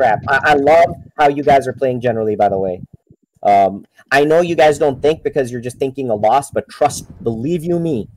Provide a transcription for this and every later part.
crap. I, I love how you guys are playing generally. By the way, um, I know you guys don't think because you're just thinking a loss, but trust, believe you me.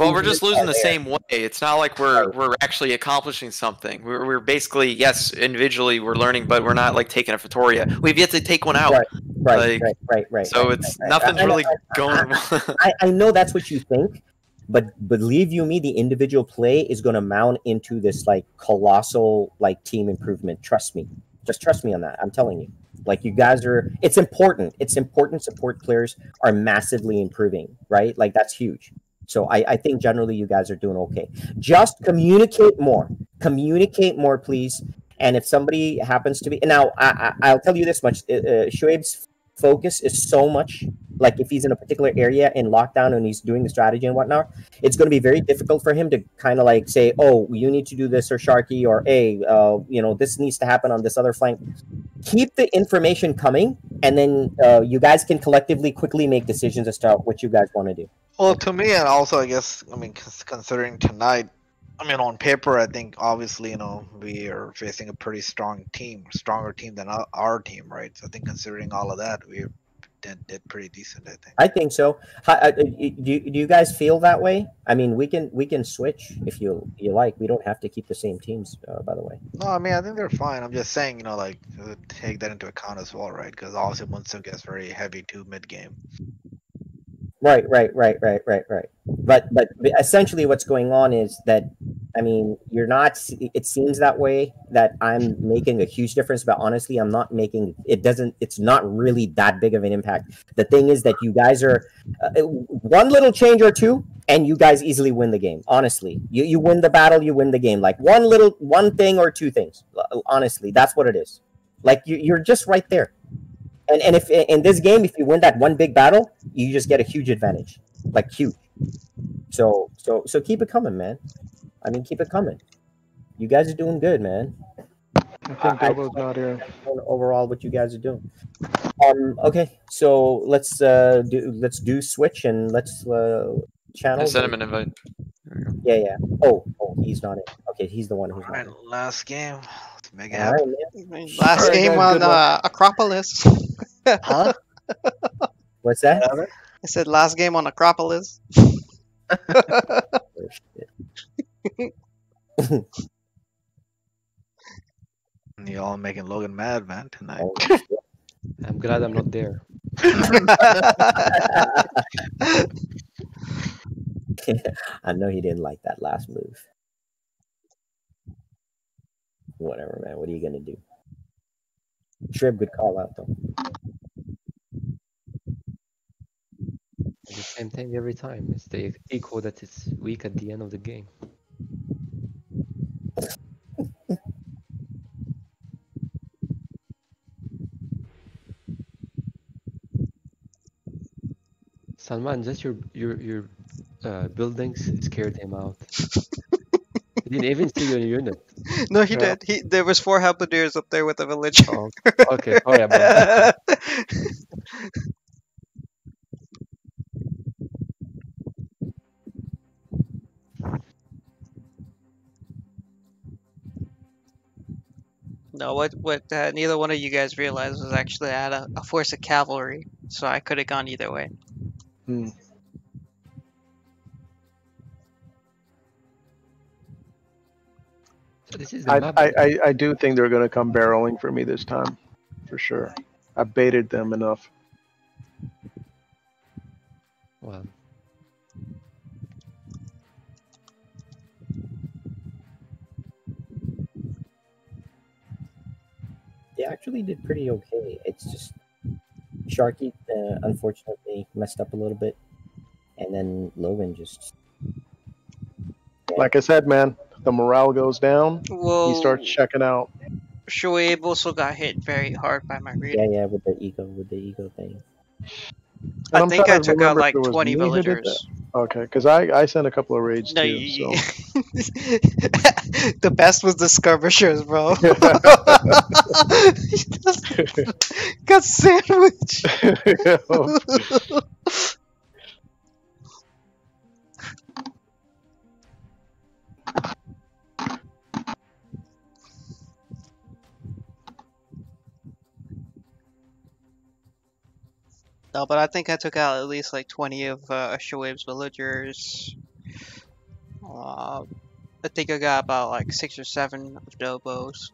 Well, we're just losing the there. same way. It's not like we're we're actually accomplishing something. We're, we're basically yes, individually we're learning, but we're not like taking a Fatoria. We've yet to take one out. Right, right, like, right, right, right. So right, it's right, nothing's I, really I, going. I, I know that's what you think, but believe you me, the individual play is going to mount into this like colossal like team improvement. Trust me, just trust me on that. I'm telling you. Like you guys are, it's important. It's important. Support players are massively improving, right? Like that's huge. So I, I think generally you guys are doing okay. Just communicate more. Communicate more, please. And if somebody happens to be now, I, I, will tell you this much: uh, uh, Shoaib's focus is so much. Like if he's in a particular area in lockdown and he's doing the strategy and whatnot, it's going to be very difficult for him to kind of like say, "Oh, you need to do this," or Sharky, or "Hey, uh, you know, this needs to happen on this other flank." Keep the information coming, and then uh, you guys can collectively quickly make decisions as to what you guys want to do. Well, to me, and also, I guess, I mean, considering tonight, I mean, on paper, I think obviously, you know, we are facing a pretty strong team, stronger team than our team, right? So I think considering all of that, we did, did pretty decent. I think. I think so. How, uh, do, do you guys feel that way? I mean, we can we can switch if you you like. We don't have to keep the same teams, uh, by the way. No, I mean, I think they're fine. I'm just saying, you know, like take that into account as well, right? Because obviously, Munson gets very heavy too mid game. Right, right, right, right, right, right. But but essentially, what's going on is that I mean, you're not. It seems that way that I'm making a huge difference, but honestly, I'm not making. It doesn't. It's not really that big of an impact. The thing is that you guys are uh, one little change or two, and you guys easily win the game. Honestly, you you win the battle, you win the game. Like one little one thing or two things. Honestly, that's what it is. Like you, you're just right there. And and if in this game, if you win that one big battle, you just get a huge advantage, like huge. So so so keep it coming, man. I mean, keep it coming. You guys are doing good, man. I think Dobo's not here. Overall, what you guys are doing. Um. Okay, so let's uh do let's do switch and let's uh channel. I sent him an invite. Yeah, yeah. Oh, oh, he's not in. Okay, he's the one who's. All right, last game. Make it happen. Right, Last game on uh, Acropolis. huh? What's that? I said last game on Acropolis. you all making Logan mad, man, tonight. Oh, I'm glad I'm not there. I know he didn't like that last move whatever, man. What are you gonna do? Trib good call out though. The same thing every time. It's the equal that is weak at the end of the game. Salman, just your your your uh, buildings scared him out. he didn't even see your unit. No, he yeah. did. He there was four halberdiers up there with a village. Oh, okay. Oh yeah. No, what what uh, neither one of you guys realized was actually I had a, a force of cavalry, so I could have gone either way. Hmm. So this is I, I, I, I do think they're going to come barreling for me this time, for sure. I baited them enough. Well. They actually did pretty okay. It's just Sharky, uh, unfortunately, messed up a little bit, and then Logan just. Yeah. Like I said, man, the morale goes down, well, he starts checking out. Shoaib also got hit very hard by my reading. Yeah, yeah, with the ego, with the ego thing. I I'm think I took out like 20 villagers. Okay, because I, I sent a couple of raids no, too. You, so. the best was the skirmishers, bro. got sandwich. No, but I think I took out at least like 20 of uh, Shoaib's villagers. Uh, I think I got about like six or seven of Dobos.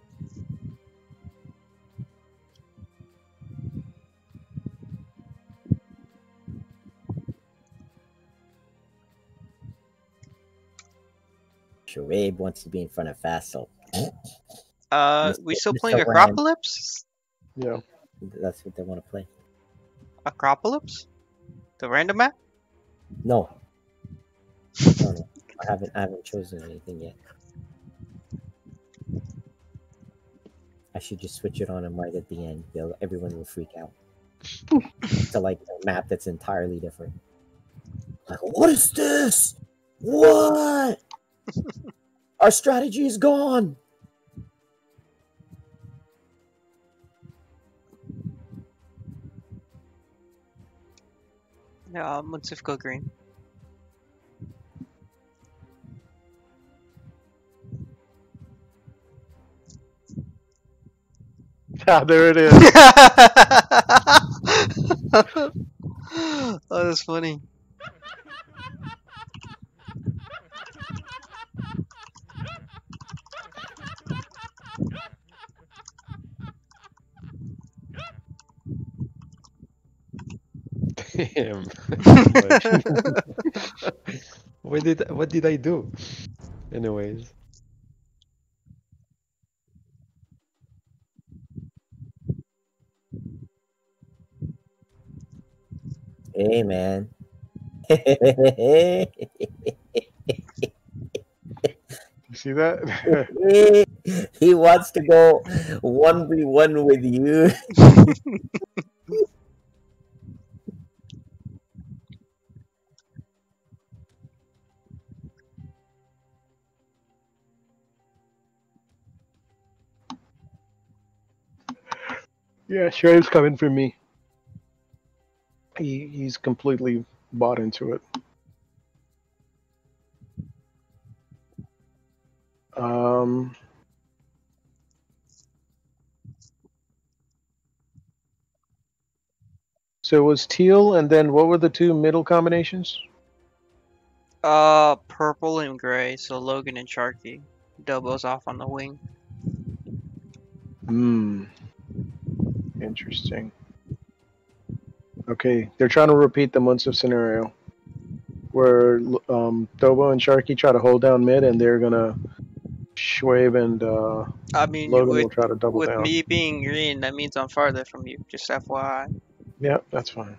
Shoaib wants to be in front of Fassel. Uh, Mr. we still playing Ryan. Acropolis? Yeah. That's what they want to play. Acropolis? The random map? No. no, no. I haven't. I haven't chosen anything yet. I should just switch it on and right at the end. They'll, everyone will freak out. to like a map that's entirely different. Like, what is this? What? Our strategy is gone. Yeah, uh, Munsif go green. Ah, there it is. oh, that's funny. Damn. what did what did I do? Anyways. Hey, man. You see that? he wants to go one v one with you. yeah, Shoaib's coming for me. He he's completely bought into it. Um. So it was teal, and then what were the two middle combinations? Uh, purple and gray, so Logan and Sharky. Dobo's off on the wing. Hmm. Interesting. Okay, they're trying to repeat the Munsif scenario, where um, Dobo and Sharky try to hold down mid, and they're gonna Shoaib and uh, I mean, Logan with, will try to double with down. me being green, that means I'm farther from you. Just FYI. Yeah, that's fine.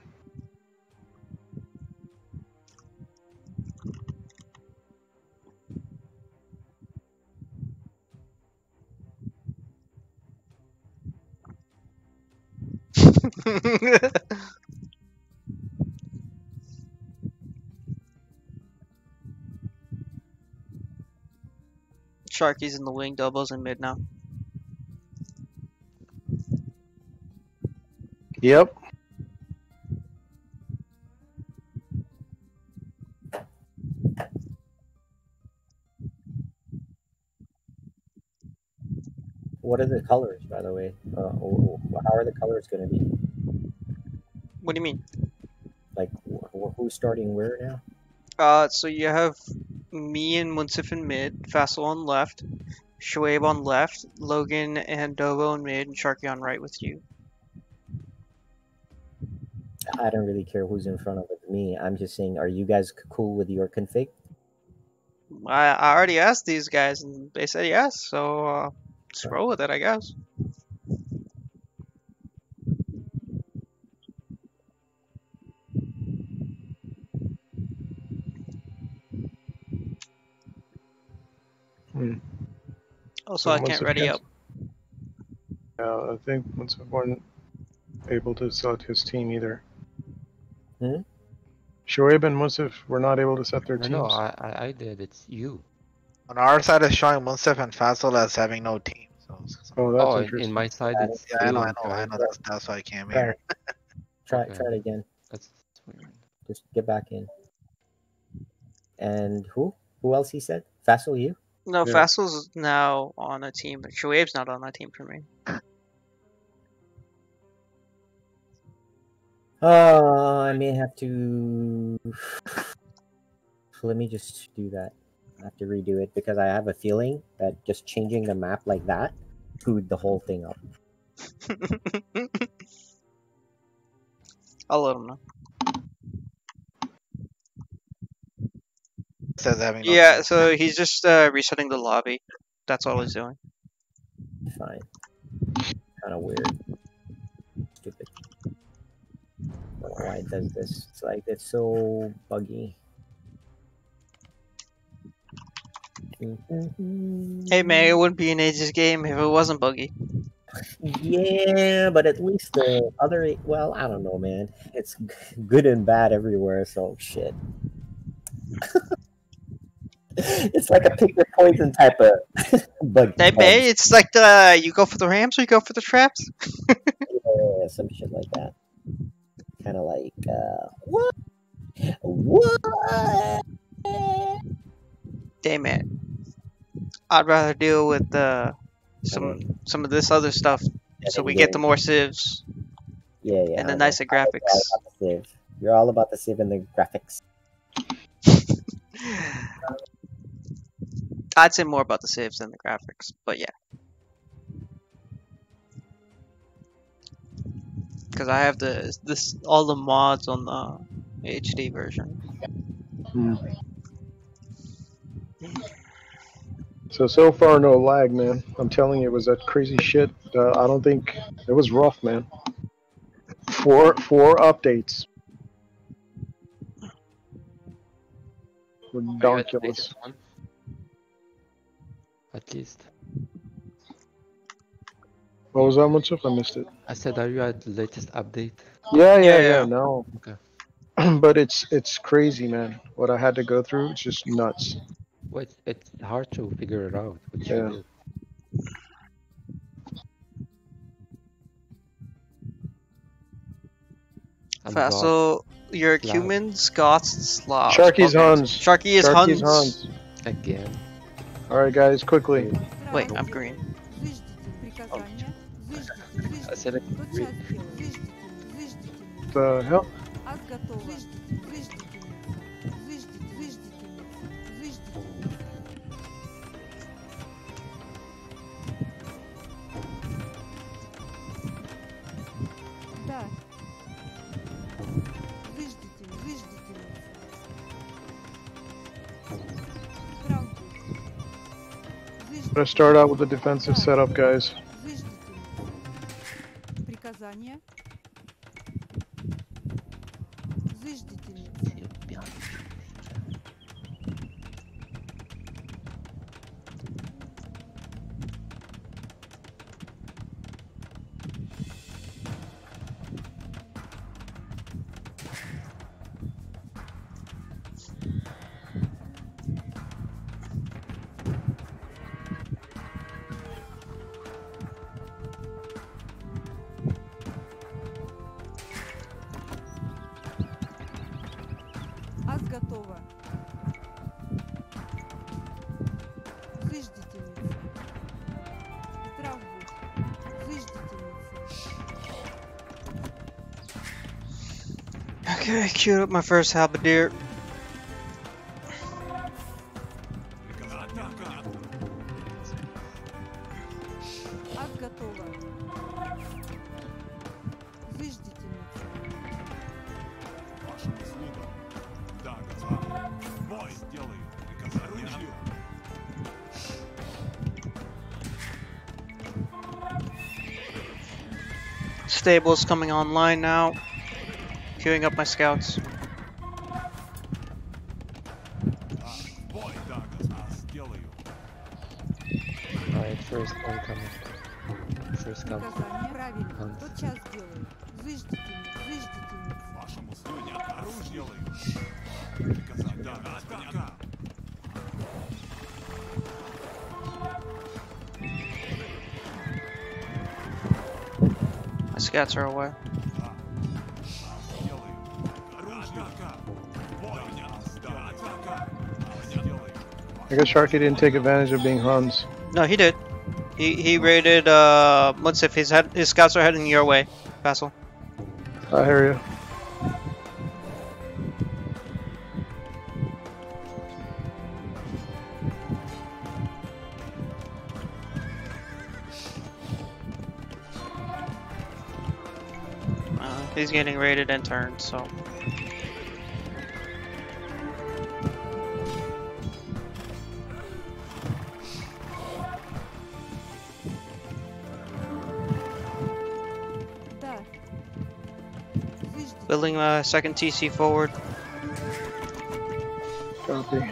Sharky's in the wing, doubles in mid now. Yep. What are the colors, by the way? Uh, wh- wh- how are the colors going to be? What do you mean? Like, wh- wh- who's starting where now? Uh, so you have me and Munsif in mid, Fassel on left, Shoaib on left, Logan and Dobo in mid, and Sharky on right with you. I don't really care who's in front of me. I'm just saying, are you guys cool with your config? I, I already asked these guys and they said yes, so uh, let's roll with it, I guess. Also, So I can't ready gets- up. Yeah, I think Munsif weren't able to select his team either. Hmm? Shoaib and Munsif were not able to set their No, teams. no, I, I I did. It's you. On our side, it's showing Munsif and Faisal as having no team. So, so- oh, that's oh, in- interesting. in my side, Uh, it's yeah, I know, I know, I know. That's that's why I came Try, here. try, Okay. try it again. That's weird. Just get back in. And who? Who else he said? Fassel, you? No, Yeah. Fassel's now on a team, but Shoaib's not on that team for me. Uh, I may have to. Let me just do that. I have to redo it because I have a feeling that just changing the map like that screwed the whole thing up. I'll let him know. Says having no Yeah, so he's just uh, resetting the lobby. That's all he's doing. Fine. Kind of weird. Stupid. Don't know why it does this. It's like it's so buggy. Hey man, it wouldn't be an ages game if it wasn't buggy. Yeah, but at least the other. Well, I don't know, man. It's good and bad everywhere. So shit. it's like a pick your poison type of bug. Bug. it's like the you go for the Rams or you go for the traps. Yeah, some shit like that. Kind of like uh, what? What? Damn it. I'd rather deal with uh, some some of this other stuff so we get the more civs yeah, yeah, and the nicer all graphics. the You're all about the Civ and the graphics. I'd say more about the saves than the graphics, but yeah. Because I have the this all the mods on the HD version. Hmm. So so far no lag, man. I'm telling you, it was that crazy shit. Uh, I don't think it was rough, man. Four four updates. Are you at Ridiculous. Latest one? At least. What was that, Mutsuf? I missed it. I said, are you at the latest update? Yeah, yeah, Yeah, yeah. yeah. No, Okay. but it's it's crazy, man. What I had to go through, it's just nuts. Well, it's, it's hard to figure it out. What Yeah. did. I'm God. Your Slav. Cuman, Scots, Slav. Sharky's Okay. Huns. Sharky is Sharky's Huns. Huns. Again. All right, guys, quickly. Wait, I'm green. I said it. green. The hell? gonna start out with the defensive setup, guys. Выждите. Приказание. I queued up my first halberdier. Stable's coming online now. Queuing up my scouts. Alright, first one coming. First come. My scouts are away. I guess Sharky didn't take advantage of being Huns. No, he did. He he raided uh His head, his scouts are heading your way, Vassal. I hear you. Uh, he's getting raided and turned, so. Building a second TC forward. Copy.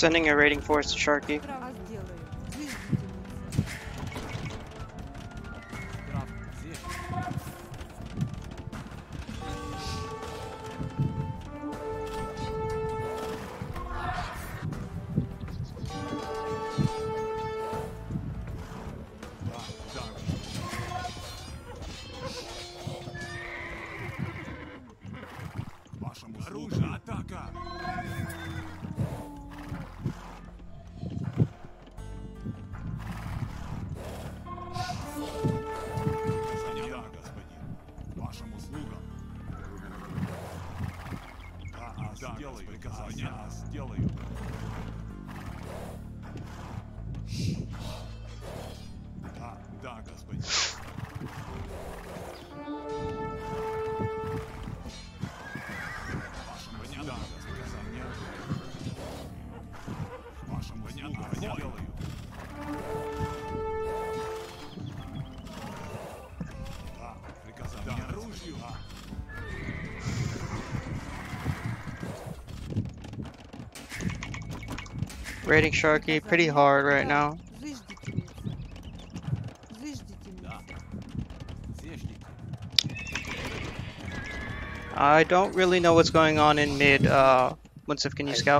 Sending a raiding force to Sharky. raiding Sharky pretty hard right now. I don't really know what's going on in mid. Uh, if can you scout?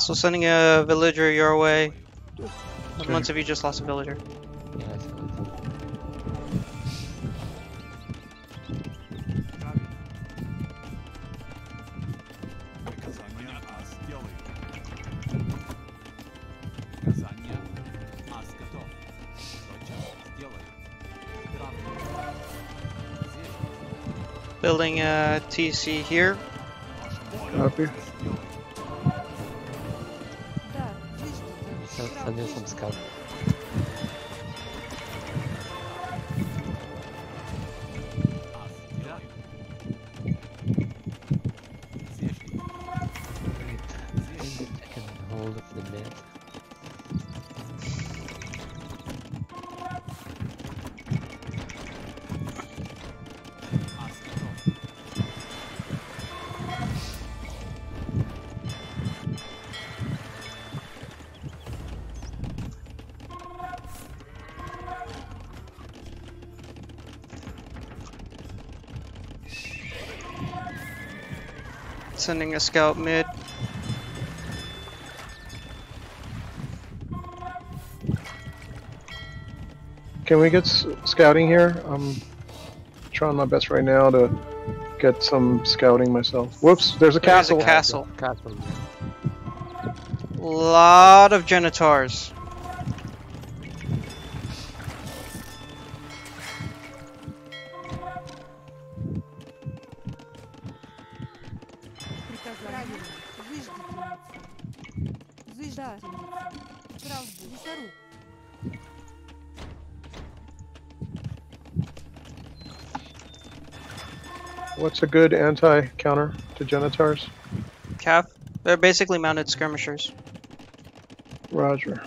So sending a villager your way. How. Once have you just lost a villager? Building a TC here. Copy. Send Sending a scout mid. Can we get s- scouting here? I'm trying my best right now to get some scouting myself. Whoops, there's a There's a castle. castle. Castle. Lot of genitours. What's a good anti-counter to genitours? Cav. They're basically mounted skirmishers. Roger.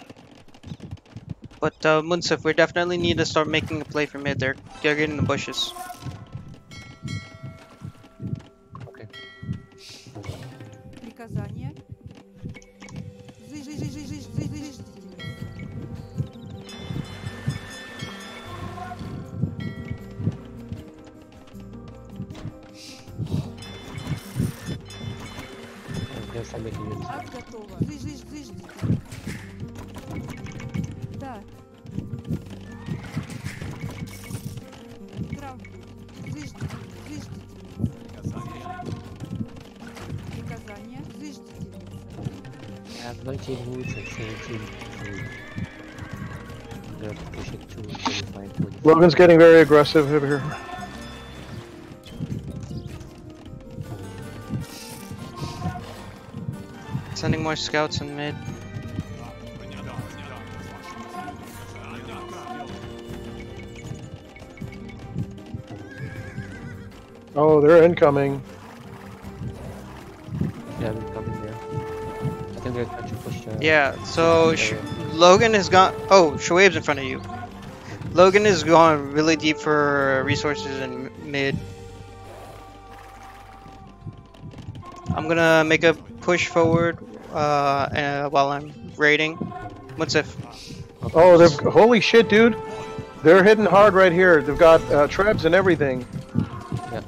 But uh, Munsif, we definitely need to start making a play for mid. They're they're getting in the bushes. 25 wounds. Logan's getting very aggressive over here. Sending more scouts in mid. Oh, they're incoming. Yeah, they're coming there. I think they're trying to push. Uh, Yeah. So Sh- Logan has gone. Oh, Shoaib's in front of you. Logan is going really deep for resources in mid. I'm gonna make a push forward uh, uh, while I'm raiding. Munsif. Oh, they've holy shit, dude! They're hitting hard right here. They've got uh, trebs and everything. Yeah.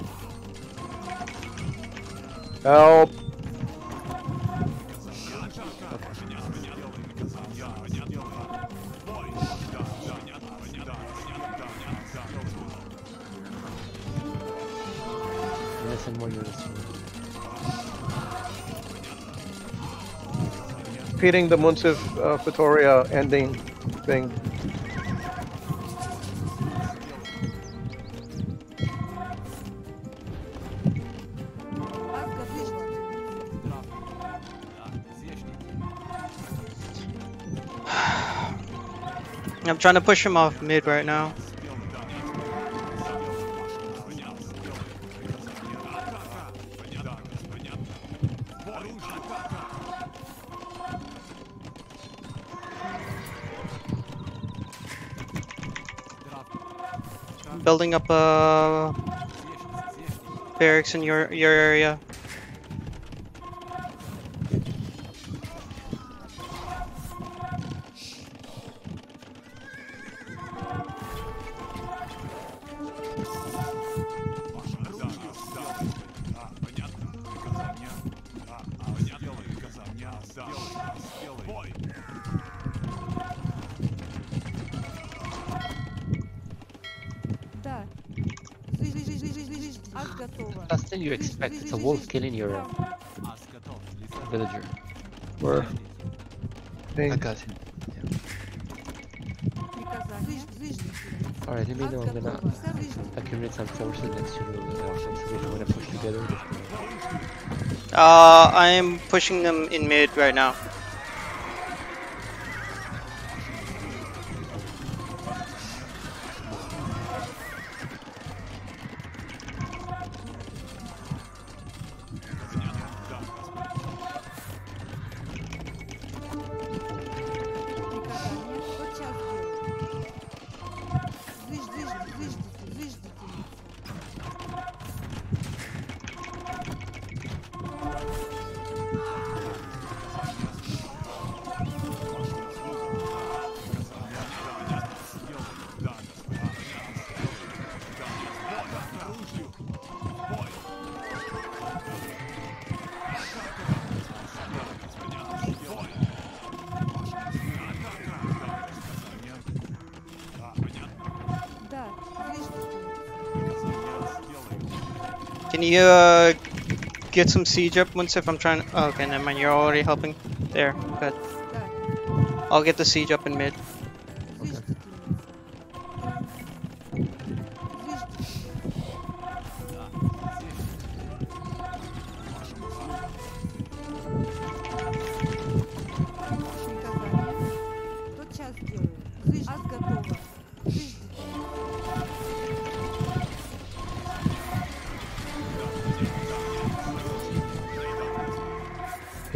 Help! repeating the Munsif uh, Fatoria ending thing. I'm trying to push him off mid right now. Building up a barracks in your your area. fact, it's a wolf killing your uh, villager. Where? Thanks. I got him. Yeah. Alright, let me know. I'm gonna accumulate some forces next to you. I want gonna push together. Uh, I'm pushing them in mid right now. You uh, get some siege up, Munsif? I'm trying. to... Oh, okay, never mind. You're already helping. There, good. I'll get the siege up in mid.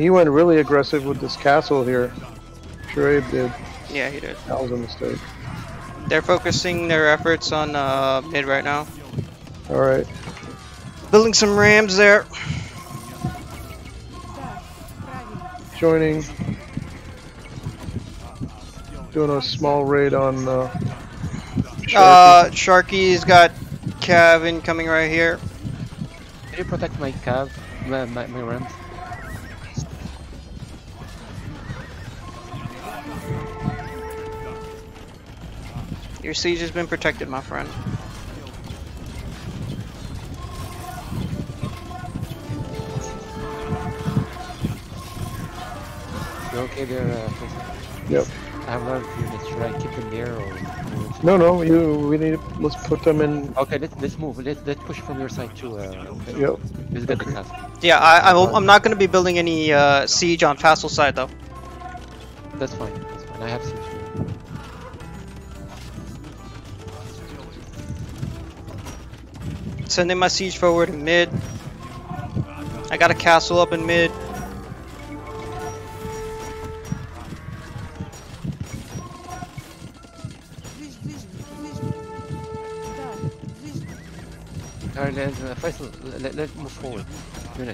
He went really aggressive with this castle here. Shoaib did. Yeah, he did. That was a mistake. They're focusing their efforts on uh, mid right now. Alright. Building some rams there. Joining. Doing a small raid on uh, Sharky. Uh, Sharky's got Cav coming right here. Can you protect my Cav? My, my, my rams? Your siege has been protected, my friend. You're okay there, uh, Yep. I have a lot of units. Should I keep them there or? No, no. You. We need. Let's put them in. Okay, let's let's move. Let's let's push from your side too. Uh, okay. Yep. Let's get the castle. Yeah, I, I will, I'm not going to be building any uh, siege on Fassel side though. That's fine. That's fine. I have siege. sending my siege forward in mid. I got a castle up in mid.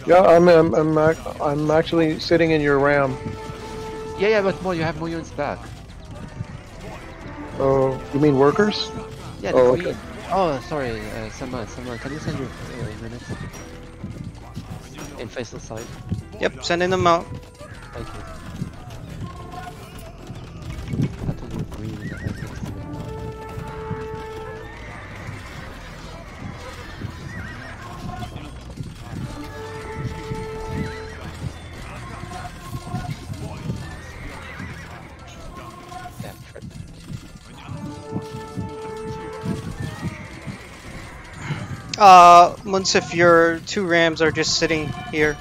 Yeah, I'm, I'm, I'm, I'm actually sitting in your ram. Yeah, yeah, but more, you have more units back. Oh, you mean workers? Yeah, oh, okay. Oh, sorry, uh, someone, someone. Can you send your uh, units in Faisal side? Yep, sending them out. Thank you. Uh, if your two rams are just sitting here.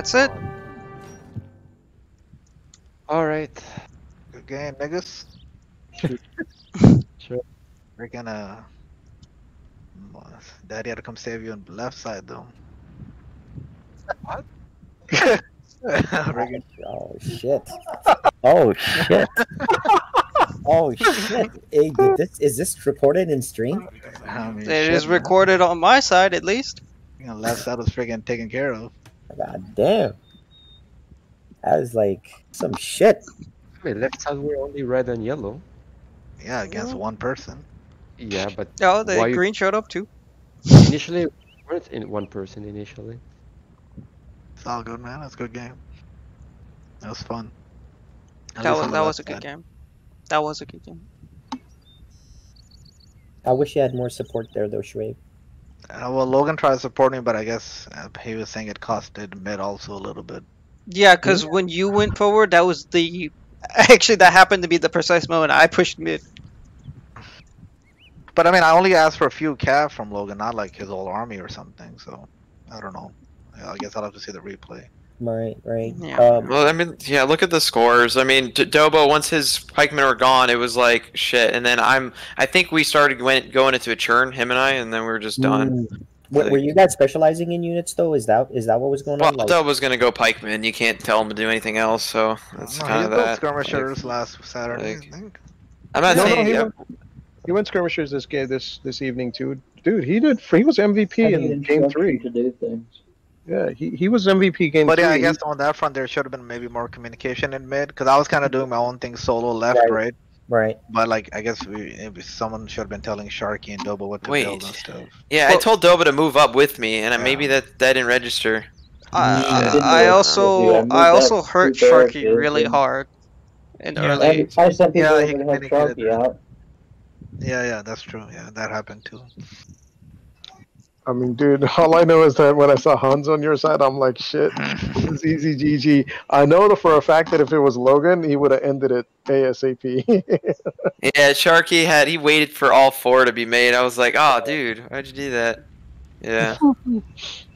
That's it. All right. Good game, niggas. Sure. We're gonna. Daddy had to come save you on the left side, though. What? We're gonna- Oh shit. Oh shit. Oh shit! Hey, this is this recorded in stream? I mean, It shit, is man. recorded on my side, at least. You know, left side was freaking taken care of. God damn. That was like some shit. I mean, left side were only red and yellow. Yeah, against one person. Yeah, but Oh, the Why you- green showed up too. initially we weren't in one person initially. It's all good, man. That's a good game. That was fun. At That was that was a good side. game. That was a good game. I wish you had more support there though, Shoaib. Uh, well, Logan tried to support me, but I guess uh, he was saying it costed mid also a little bit. Yeah, because when you went forward, that was the actually that happened to be the precise moment I pushed mid. But I mean, I only asked for a few cav from Logan, not like his whole army or something. So I don't know. I guess I'll have to see the replay. Right, right. Yeah. Um, Well, I mean, yeah, look at the scores. I mean, D- Dobo once his pikemen were gone, it was like shit. And then I'm, I think we started went going into a churn, him and I, and then we were just done. mm, were, were you guys specializing in units though? Is that is that what was going Well, on? Like, Dobo's gonna go pikeman. You can't tell him to do anything else, so that's No, kind he of built that. skirmishers last Saturday. like- I think. I'm not No, no, he yeah, went, he went skirmishers this game this this evening too. Dude, he did. He was MVP in game three. to do things. Yeah, he, he was MVP game But three. yeah, I guess on that front there should have been maybe more communication in mid because I was kind of doing my own thing solo left, Right. right? right. But like, I guess we, if someone should have been telling Sharky and Dobo what to Wait. build and stuff. yeah, I told Dobo to move up with me, and Yeah. maybe that that didn't register. Uh, I, Yeah. I, I also I I also hurt Sharky yeah, really yeah. hard in Yeah. early. I, I sent people Yeah, over he to help communicated Sharky out. Yeah, yeah, that's true. Yeah, that happened too. I mean, dude, all I know is that when I saw Huns on your side, I'm like, shit, it's easy GG. I know for a fact that if it was Logan, he would have ended it ASAP. Yeah, Sharky had he waited for all four to be made. I was like, oh, dude, why'd you do that? Yeah.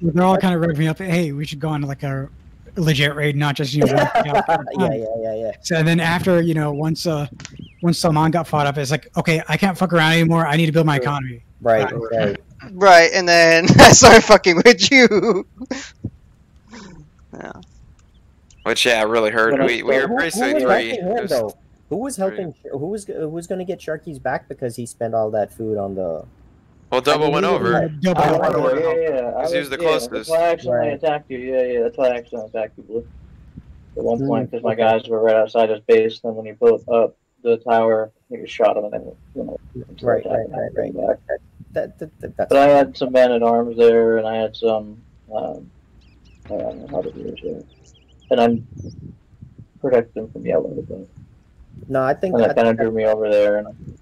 They're all kind of revving me up. Hey, we should go on like a legit raid, not just you know. one kill at a yeah, yeah, yeah, yeah. So then after you know, once uh, once Salman got fought up, it's like, okay, I can't fuck around anymore. I need to build my economy. Right, Right. right. Right, and then I started fucking with you. yeah. Which yeah, I really hurt. But We we were who, who basically was three. helping him was- though? Who was helping? Who was who was going to get Sharky's back because he spent all that food on the? Well, Dobo I mean, went over. like- Dobo went over, yeah, yeah. I Because he was the yeah, That's closest. why I accidentally Right. attacked you. Yeah, yeah. That's why I accidentally attacked you, Blue. At one Hmm, point, because my guys were right outside his base. and when he built up the tower, he shot him and then you know. into Right, the right, attack right, back. That, that, that, that's But I had some man at arms there, and I had some. Um, I don't know how to do it. And I'm protecting them from yellow, but no. I think and that that, kind of drew me over there. And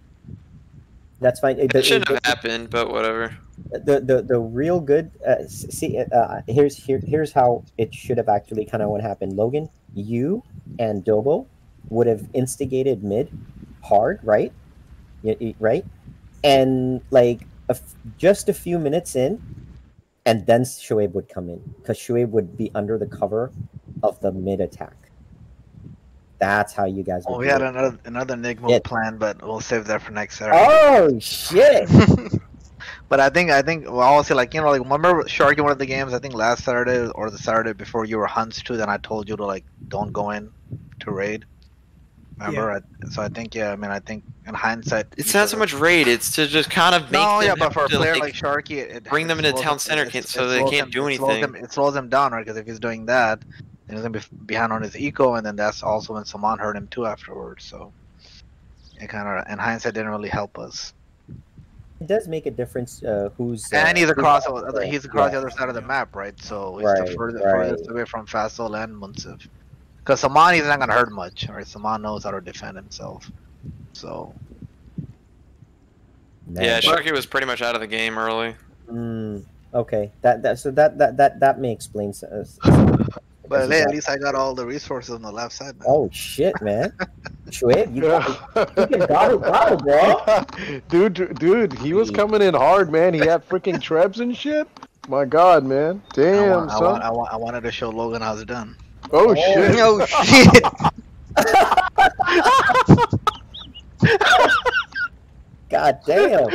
that's fine. It- It shouldn't the- have happened, but whatever. the the the real good uh, see uh, here's here here's how it should have actually kind of what happened logan you and dobo would have instigated mid hard right Y- y- right and like a f- just a few minutes in and then Shoaib would come in because Shoaib would be under the cover of the mid attack that's how you guys would Oh, we had it. another another Enigma Yeah. plan, but we'll save that for next Saturday. oh shit But I think I think well, honestly, like you know, like remember Sharky one of the games? I think last Saturday or the Saturday before you were Huns too. Then I told you to like don't go in to raid. Remember? I, so I think yeah. I mean, I think in hindsight, It's not so much raid. It's to just kind of make No, them yeah, but for a player like, like Sharky, it, it bring them into town him- center it- can't- so they can't him- do it slows anything. It slows them down, right? Because if he's doing that, then he's gonna be behind on his eco, and then that's also when Saman hurt him too afterwards. So it kind of, in hindsight, didn't really help us. it does make a difference uh, who's uh, and he's across out the other, there. he's across Yeah. the other side of the map, right? So he's Right, the further, right. furthest away from Fassel and Munsif. Because Saman is not gonna hurt much, right? Saman knows how to defend himself. So Man. Yeah, Sharky was pretty much out of the game early. Mm, okay, that that so that that that that may explain. s- Uh, But hey, at least I got all the resources on the left side. Man. oh shit, man, Shoaib, you got you can gobble gobble, bro. dude, dude, dude, he was coming in hard, man. He had freaking trebs and shit. My God, man. I, Damn, want, I, son. want, I, want, I wanted to show Logan how it's done. oh, shit. oh shit! God damn.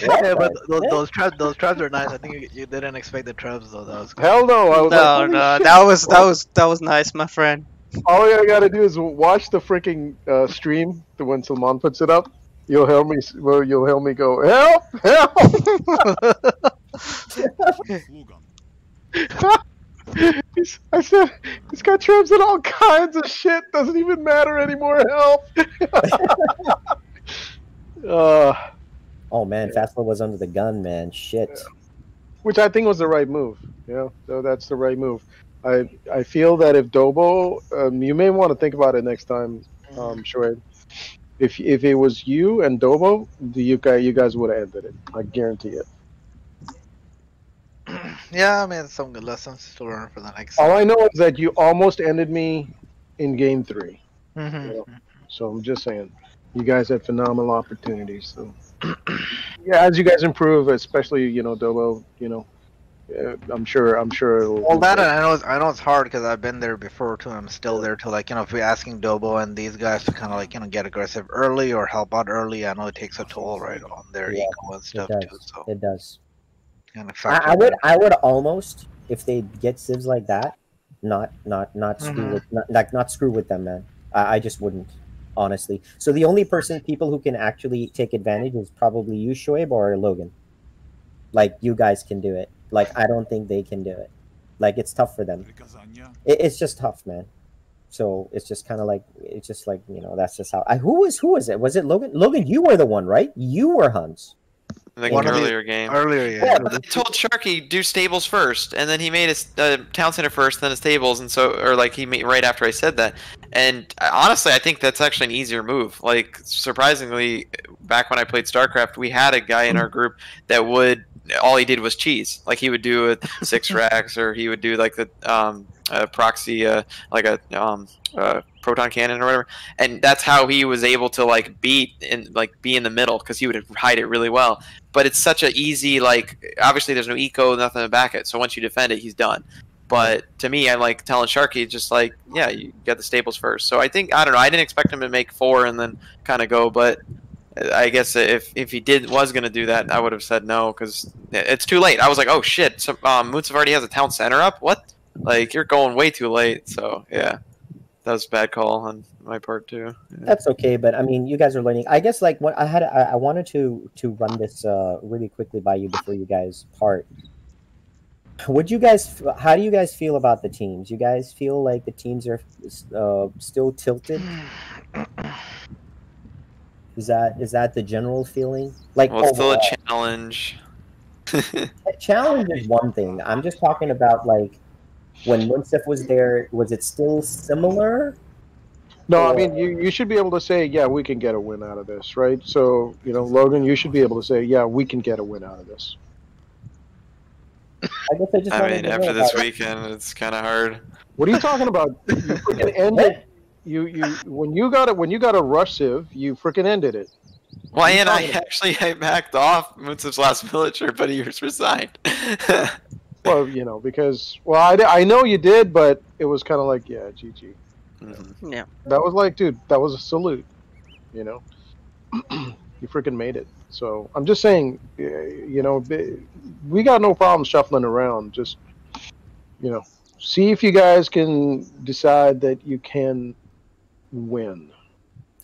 yeah, but the those, heck? those traps, those traps are nice. I think you, you didn't expect the traps though. That was cool. Hell no. I was like, No, holy no, shit. that was that was that was nice, my friend. all I gotta do is watch the freaking uh, stream. The when Salman puts it up, you'll help me. Well, you'll help me go help, help. He's, I said, he's got trips in all kinds of shit. Doesn't even matter anymore. Help. uh, oh man, Fastlow was under the gun, man. Shit. Which I think was the right move. Yeah, so that's the right move. I I feel that if Dobo, um, you may want to think about it next time, um, If if it was you and Dobo, you guys you guys would have ended it. I guarantee it. Yeah, I mean, some good lessons to learn for the next. All I know is that you almost ended me in game three. Mhm. So I'm just saying, you guys had phenomenal opportunities. So yeah, as you guys improve, especially you know Dobo, you know, uh, I'm sure I'm sure. It'll, Well, that and I know it's, I know it's hard because I've been there before too. I'm still there to like you know if we're asking Dobo and these guys to kind of like you know get aggressive early or help out early, I know it takes a toll right on their Yeah, ego and stuff too. So It does. I, I, would I would almost if they get civs like that, not not not mm-hmm. screw with, not, like not screw with them, man. I, I just wouldn't honestly. So the only person people who can actually take advantage is probably you, Shoaib, or Logan. Like you guys can do it. Like I don't think they can do it. Like it's tough for them. It, it's just tough, man. So it's just kind of like it's just like you know that's just how. I, who was who was it? Was it Logan? Logan, you were the one, right? You were Huns. Like One an the- earlier game. earlier, yeah. Yeah, But they told Sharky do stables first, and then he made his uh, town center first, then his stables, and so or like he made right after I said that. And uh, honestly, I think that's actually an easier move. Like surprisingly, back when I played StarCraft, we had a guy in our group that would all he did was cheese. Like he would do a six racks, or he would do like the um, proxy, uh, like a um, uh, photon cannon or whatever. And that's how he was able to like beat and like be in the middle because he would hide it really well. But it's such an easy like obviously there's no eco nothing to back it. So once you defend it he's done. But to me I'm like telling sharky just like yeah you get the stables first. So i think i don't know i didn't expect him to make four and then kind of go. But i guess if if he did was going to do that i would have said no because it's too late. I was like oh shit so um already has a town center up? What? Like you're going way too late. So yeah that was a bad call on my part too Yeah. That's okay, but I mean, you guys are learning. I guess like what I had, I, I wanted to to run this uh really quickly by you before you guys part. Would you guys? How do you guys feel about the teams? You guys feel like the teams are uh, still tilted? Is that is that the general feeling? Like well it's still a challenge challenge is one thing. I'm just talking about like when Munsif was there. Was it still similar? No, I mean you, you should be able to say, yeah, we can get a win out of this, right? So, you know, Logan, you should be able to say, yeah, we can get a win out of this. I guess I just. I mean, after this about- weekend, it's kind of hard. What are you talking about? You freaking ended. You you when you got it when you got a rush civ, you freaking ended it. Well, and I actually I backed off Munsif's last villager, but he was resigned. Well, you know, because well, I, I know you did, but it was kind of like, yeah, GG. Mhm. Yeah. That was like, dude, that was a salute. You know, you freaking made it. So I'm just saying, uh, you know, we got no problem shuffling around. Just, you know, see if you guys can decide that you can win.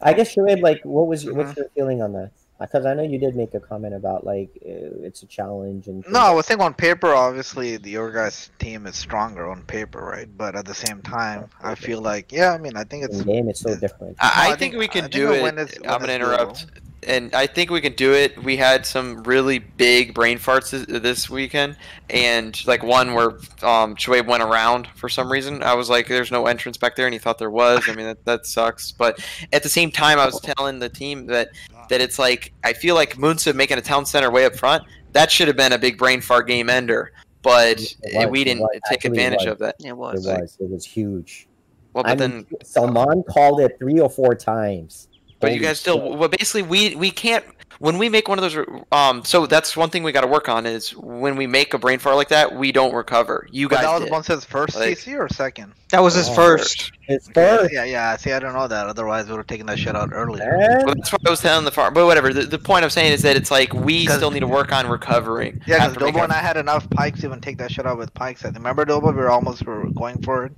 I guess Shoaib, like, what was Mm-hmm. what's your feeling on that? Because I know you did make a comment about like uh, it's a challenge and No, I was thinking on paper, obviously, the your guys' team is stronger on paper, right? But at the same time, I feel like, yeah, I mean, I think it's. in game it's so different. I, I I think, think- we can think do it. win is- win I'm gonna is interrupt, and I think we can do it. We had some really big brain farts this, this weekend, and like one where um, Shoaib went around for some reason. I was like, "There's no entrance back there," and he thought there was. I mean, that, that sucks. But at the same time, I was telling the team that that it's like I feel like Munsa making a town center way up front. That should have been a big brain fart game ender, but was, we didn't take Actually, advantage of that. It It was. was it was huge. Well, I mean, then Salman called it three or four times. But you guys still, shit. well, basically, we we can't when we make one of those. Um, so that's one thing we got to work on is when we make a brain fart like that, we don't recover. You But guys that was did. once his first Like- CC or second? That was his Oh, first. It's first. Yeah, yeah. See, I don't know that. Otherwise, we would have taken that shit out earlier. Well, that's what I was telling the farm. But whatever. The, the point I'm saying is that it's like we still need to work on recovering. Yeah, because after Dobo making and I had enough pikes to even take that shit out with pikes. I remember Dobo, we were almost were going for it.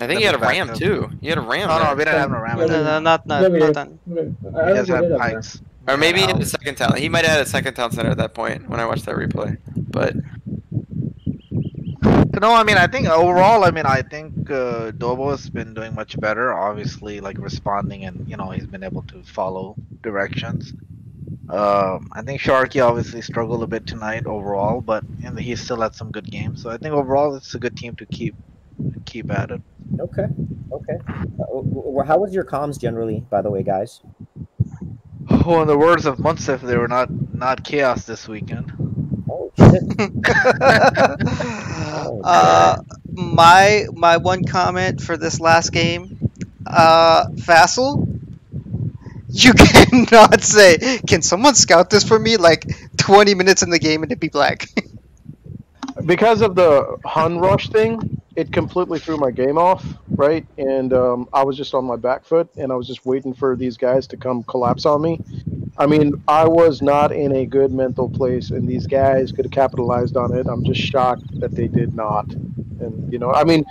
I think The you had a ram backup. too. You had a ram. No, no, we didn't have no ram. No, no, not not not did. that. I You don't guys think we had have pikes. Or maybe he had Ow. a second town. He might have had a second town center at that point when I watched that replay. But No, I mean, I think overall, I mean, I think uh, Dobo has been doing much better. Obviously, like responding, and you know, he's been able to follow directions. Um, I think Sharky obviously struggled a bit tonight overall, but you know, he still had some good games. So I think overall, it's a good team to keep keep at it. Okay. Okay. Uh, w- w- how was your comms generally, by the way, guys? Oh, in the words of Munsif, they were not not chaos this weekend. Oh shit. Oh, Uh, my my one comment for this last game, uh, Fassel, you cannot say, "Can someone scout this for me?" Like 20 minutes in the game and it be black. because of the Hun rush thing, it completely threw my game off, right? And um, I was just on my back foot, and I was just waiting for these guys to come collapse on me. I mean, I was not in a good mental place, and these guys could have capitalized on it. I'm just shocked that they did not. And you know, I mean,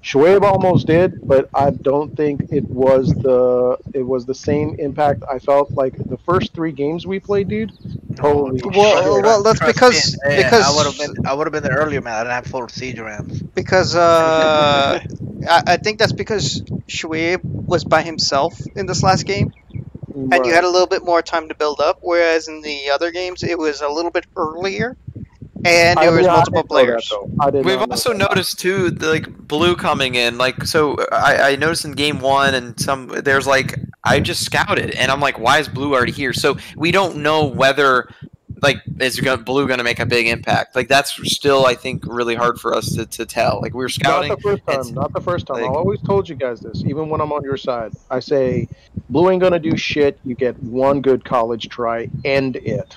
Shoaib almost did, but I don't think it was the it was the same impact I felt like the first three games we played, dude. Holy Well, well, that's because me, yeah, because I would have been I would have been there earlier, man. I didn't have full siege rams. because uh, I, I think that's because Shoaib was by himself in this last game, and you had a little bit more time to build up. Whereas in the other games, it was a little bit earlier, and I there was mean, multiple didn't that, players. though. I did we've also that. noticed too, the, like blue coming in. Like so, I, I noticed in game one and some there's like I hmm. just scouted and I'm like, why is blue already here? So we don't know whether like is blue going to make a big impact. Like that's still I think really hard for us to, to tell. Like we were scouting. Not the first time. Not the first time. like- I always told you guys this, even when I'm on your side. I say, blue ain't gonna do shit. You get one good college try, end it.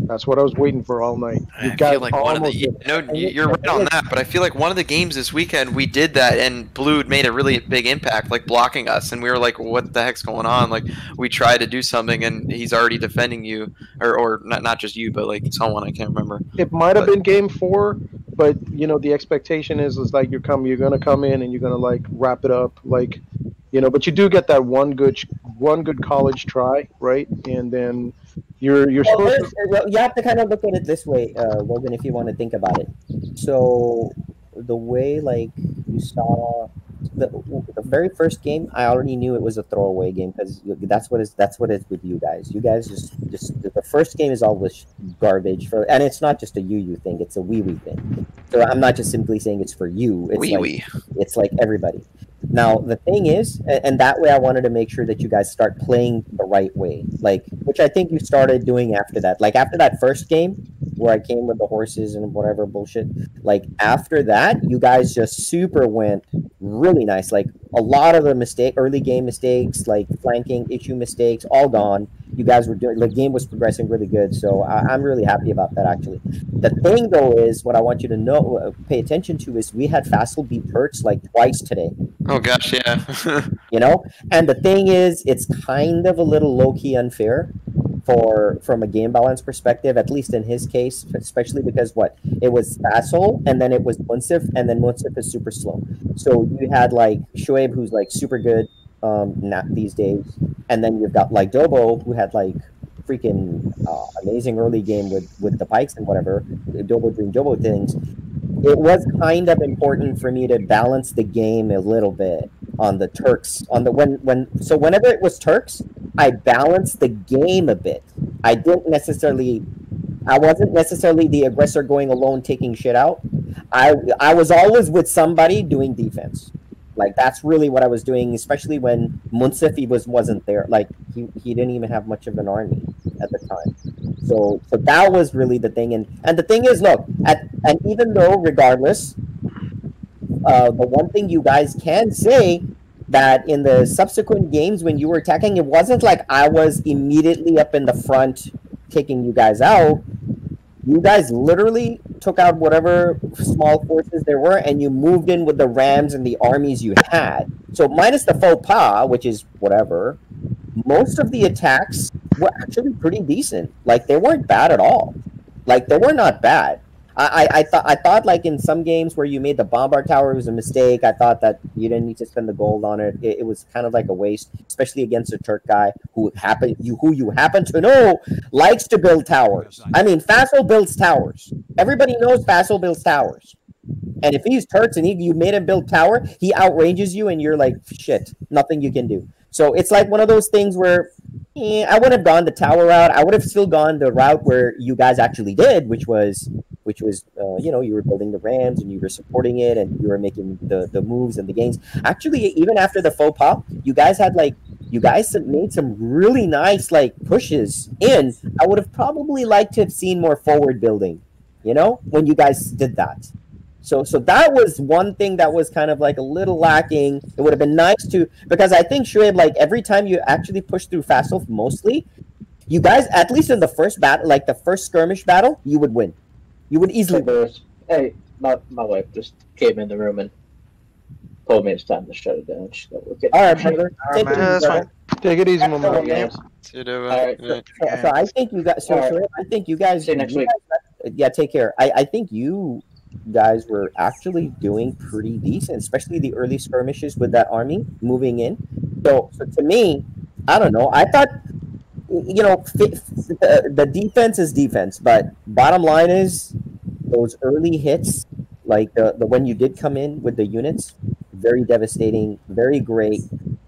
That's what I was waiting for all night. You I feel like one of the did. no, you- you're right on that, but I feel like one of the games this weekend we did that, and Blue made a really big impact, like blocking us, and we were like, "What the heck's going on?" Like we tried to do something, and he's already defending you, or or not not just you, but like someone I can't remember. It might have been game four, but you know the expectation is is like you're come, you're gonna come in and you're gonna like wrap it up, like you know. But you do get that one good, one good college try, right? And then you're you're Well, supposed to. well, you have to kind of look at it this way, uh, Logan, if you want to think about it. So, the way like you saw the, the very first game, I already knew it was a throwaway game because that's what is that's what it's with you guys. You guys just just the first game is always garbage for, and it's not just a you you thing; it's a wee wee thing. So I'm not just simply saying it's for you. It's Wee like, wee. it's like everybody. Now the thing is, and that way I wanted to make sure that you guys start playing the right way, like which I think you started doing after that. Like after that first game where I came with the horses and whatever bullshit. Like after that, you guys just super went really nice. Like a lot of the mistake, early game mistakes, like flanking issue mistakes, all gone. You guys were doing the game was progressing really good, so I, I'm really happy about that. Actually, the thing though is what I want you to know, pay attention to is we had Fassel beat Turks like twice today Oh gosh, yeah. you know and the thing is it's kind of a little low-key unfair for from a game balance perspective at least in his case especially because what it was Fassel and then it was Munsif and then Munsif is super slow so you had like Shoaib who's like super good um not these days and then you've got like Dobo who had like freaking uh, amazing early game with with the pikes and whatever Dobo doing Dobo things it was kind of important for me to balance the game a little bit on the Turks on the when when so whenever it was Turks, I balanced the game a bit. I didn't necessarily I wasn't necessarily the aggressor going alone taking shit out. I I was always with somebody doing defense. Like that's really what I was doing, especially when Munsifi was wasn't there. Like he, he didn't even have much of an army at the time. So so that was really the thing. And and the thing is, look, at and even though regardless, uh, the one thing you guys can say that in the subsequent games when you were attacking, it wasn't like I was immediately up in the front taking you guys out. You guys literally took out whatever small forces there were, and you moved in with the rams and the armies you had. So minus the faux pas, which is whatever, most of the attacks were actually pretty decent. Like they weren't bad at all. Like they were not bad. I, I, thought I thought like in some games where you made the bombard tower it was a mistake. I thought that you didn't need to spend the gold on it. It, it was kind of like a waste, especially against a Turk guy who happen you who you happen to know likes to build towers. I mean, Fassel builds towers. Everybody knows Fassel builds towers. And if he's Turks and he, you made him build tower, he outranges you, and you're like, shit, nothing you can do. So it's like one of those things where eh, I would have gone the tower route. I would have still gone the route where you guys actually did, which was, which was, uh, you know, you were building the Rams and you were supporting it and you were making the the moves and the gains. Actually, even after the faux pas, you guys had like, you guys made some really nice like pushes in. I would have probably liked to have seen more forward building, you know, when you guys did that. So so that was one thing that was kind of like a little lacking. It would have been nice to because I think Shoaib, like every time you actually push through Fassel mostly, you guys at least in the first battle, like the first skirmish battle, you would win. You would easily Hey, Hey, my, my wife just came in the room and told me it's time to shut it down. She's got to All right, brother. Take right, it man. easy, brother. Take it easy, All Mama. right, man. You know, uh, All right, yeah. So, so I think you guys. So, All right. so I think you guys. See you next you week. guys- yeah, take care. I, I think you guys were actually doing pretty decent, especially the early skirmishes with that army moving in. So, so to me, I don't know. I thought, you know, the, the defense is defense, but bottom line is those early hits, like the, the when you did come in with the units, very devastating, very great.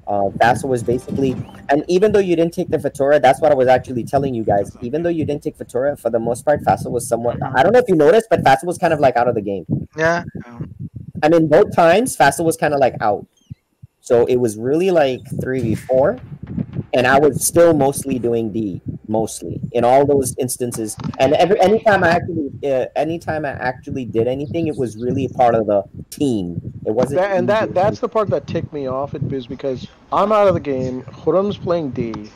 Uh, Fassel was basically, and even though you didn't take the Fatora, that's what I was actually telling you guys. Even though you didn't take Fatora, for the most part, Fassel was somewhat. I don't know if you noticed, but Fassel was kind of like out of the game. Yeah. I mean, both times Fassel was kind of like out. So it was really like three v four, and I was still mostly doing D, mostly in all those instances. And every anytime I actually, uh, anytime I actually did anything, it was really part of the team. It wasn't. That, and that that's the part that ticked me off. It is because I'm out of the game. Huram's playing D.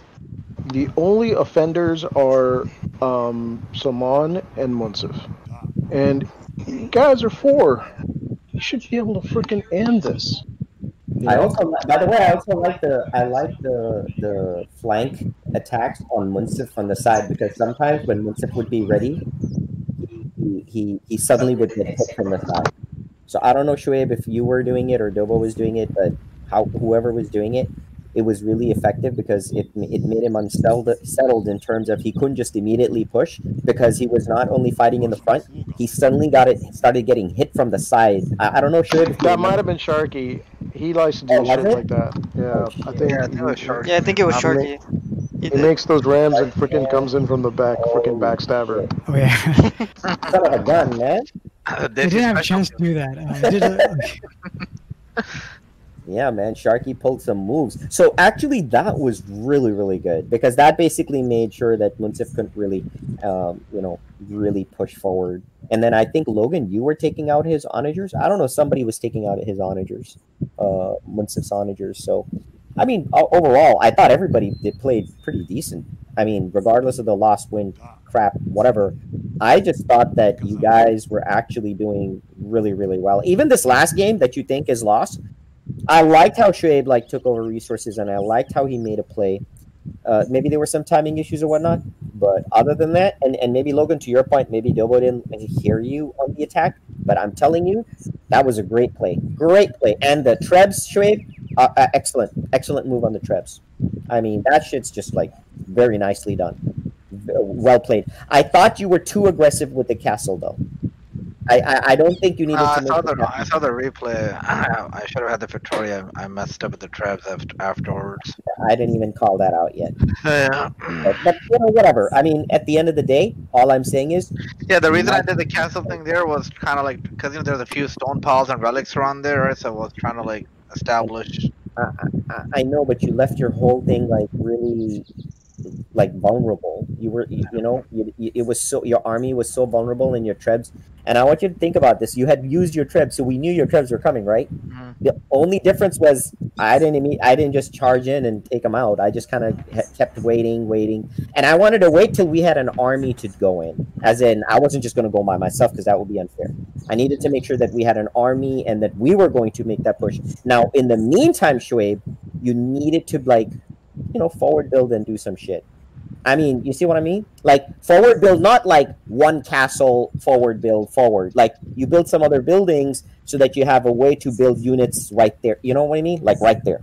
The only offenders are um, Saman and Munsif. And you guys are four. You should be able to freaking end this. I also, by the way, I also like the I like the the flank attacks on Munsif on the side because sometimes when Munsif would be ready, he he, he suddenly would get hit from the side. So I don't know, Shoaib, if you were doing it or Dobo was doing it, but how whoever was doing it, it was really effective because it it made him unsettled settled in terms of he couldn't just immediately push because he was not only fighting in the front, he suddenly got it started getting hit from the side. I, I don't know, Shoaib. if That might remember- have been Sharky. He likes to do Oh, shit like that. Yeah, I think. Yeah, I think it was Sharky. Yeah, I think it was Sharky. He He makes those rams and freaking comes in from the back, freaking backstabber. Oh yeah, son of a gun, man. Uh, they didn't have a chance to do that. Uh, did a- Yeah, man, Sharky pulled some moves. So actually, that was really, really good because that basically made sure that Munsif couldn't really, um, you know, really push forward. And then I think Logan, you were taking out his onagers. I don't know, somebody was taking out his onagers, uh, Munsif's onagers. So, I mean, overall, I thought everybody played pretty decent. I mean, regardless of the lost win crap, whatever. I just thought that you guys were actually doing really, really well. Even this last game that you think is lost, I liked how Shoaib like took over resources, and I liked how he made a play. Uh, maybe there were some timing issues or whatnot, but other than that, and, and maybe Logan, to your point, maybe Dobo didn't hear you on the attack, but I'm telling you, that was a great play, great play, and the Trebs, Shoaib, uh, uh, excellent, excellent move on the Trebs. I mean, that shit's just like very nicely done, well played. I thought you were too aggressive with the castle, though. I I, I don't think you needed Uh, to I saw the I saw the replay. I should have had the Victoria. I messed up with the traps after, afterwards. I didn't even call that out yet. Yeah. But, but you know, whatever. I mean, at the end of the day, all I'm saying is, Yeah, the reason I did the castle thing there was kind of like because you know there's a few stone piles and relics around there, right? So I was trying to like establish. I, I, I know, but you left your whole thing like really, like vulnerable. You were, you, you know, you, you, it was so your army was so vulnerable in your trebs. And I want you to think about this. You had used your trebs, so we knew your trebs were coming, right? Mhm. The only difference was I didn't imme- I didn't just charge in and take them out. I just kind of kept waiting, waiting, and I wanted to wait till we had an army to go in. As in, I wasn't just going to go by myself because that would be unfair. I needed to make sure that we had an army and that we were going to make that push. Now, in the meantime, Shoaib, you needed to like, you know, forward build and do some shit. I mean, you see what I mean? Like forward build, not like one castle forward build forward. Like you build some other buildings so that you have a way to build units right there. You know what I mean? Like right there.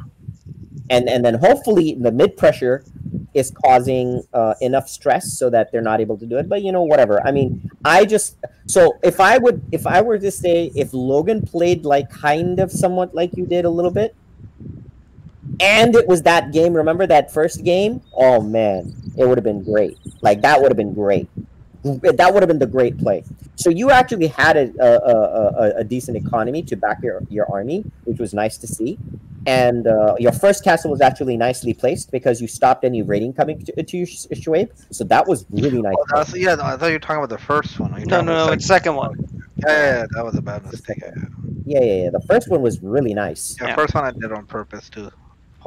And and then hopefully the mid pressure is causing uh, enough stress so that they're not able to do it. But you know, whatever. I mean, I just so if I would if I were to say if Logan played like kind of somewhat like you did a little bit, and it was that game. Remember that first game? Oh man, it would have been great. Like that would have been great. That would have been the great play. So you actually had a a, a, a, a decent economy to back your, your army, which was nice to see. And uh, your first castle was actually nicely placed because you stopped any raiding coming to, to you, Sh- Shoaib. So that was really nice. Oh, that's, yeah, no, I thought you were talking about the first one. No, no, about no, the it's second one. Yeah, yeah, yeah, that was a bad mistake. Yeah, Yeah, yeah, yeah. The first one was really nice. yeah. first one I did on purpose to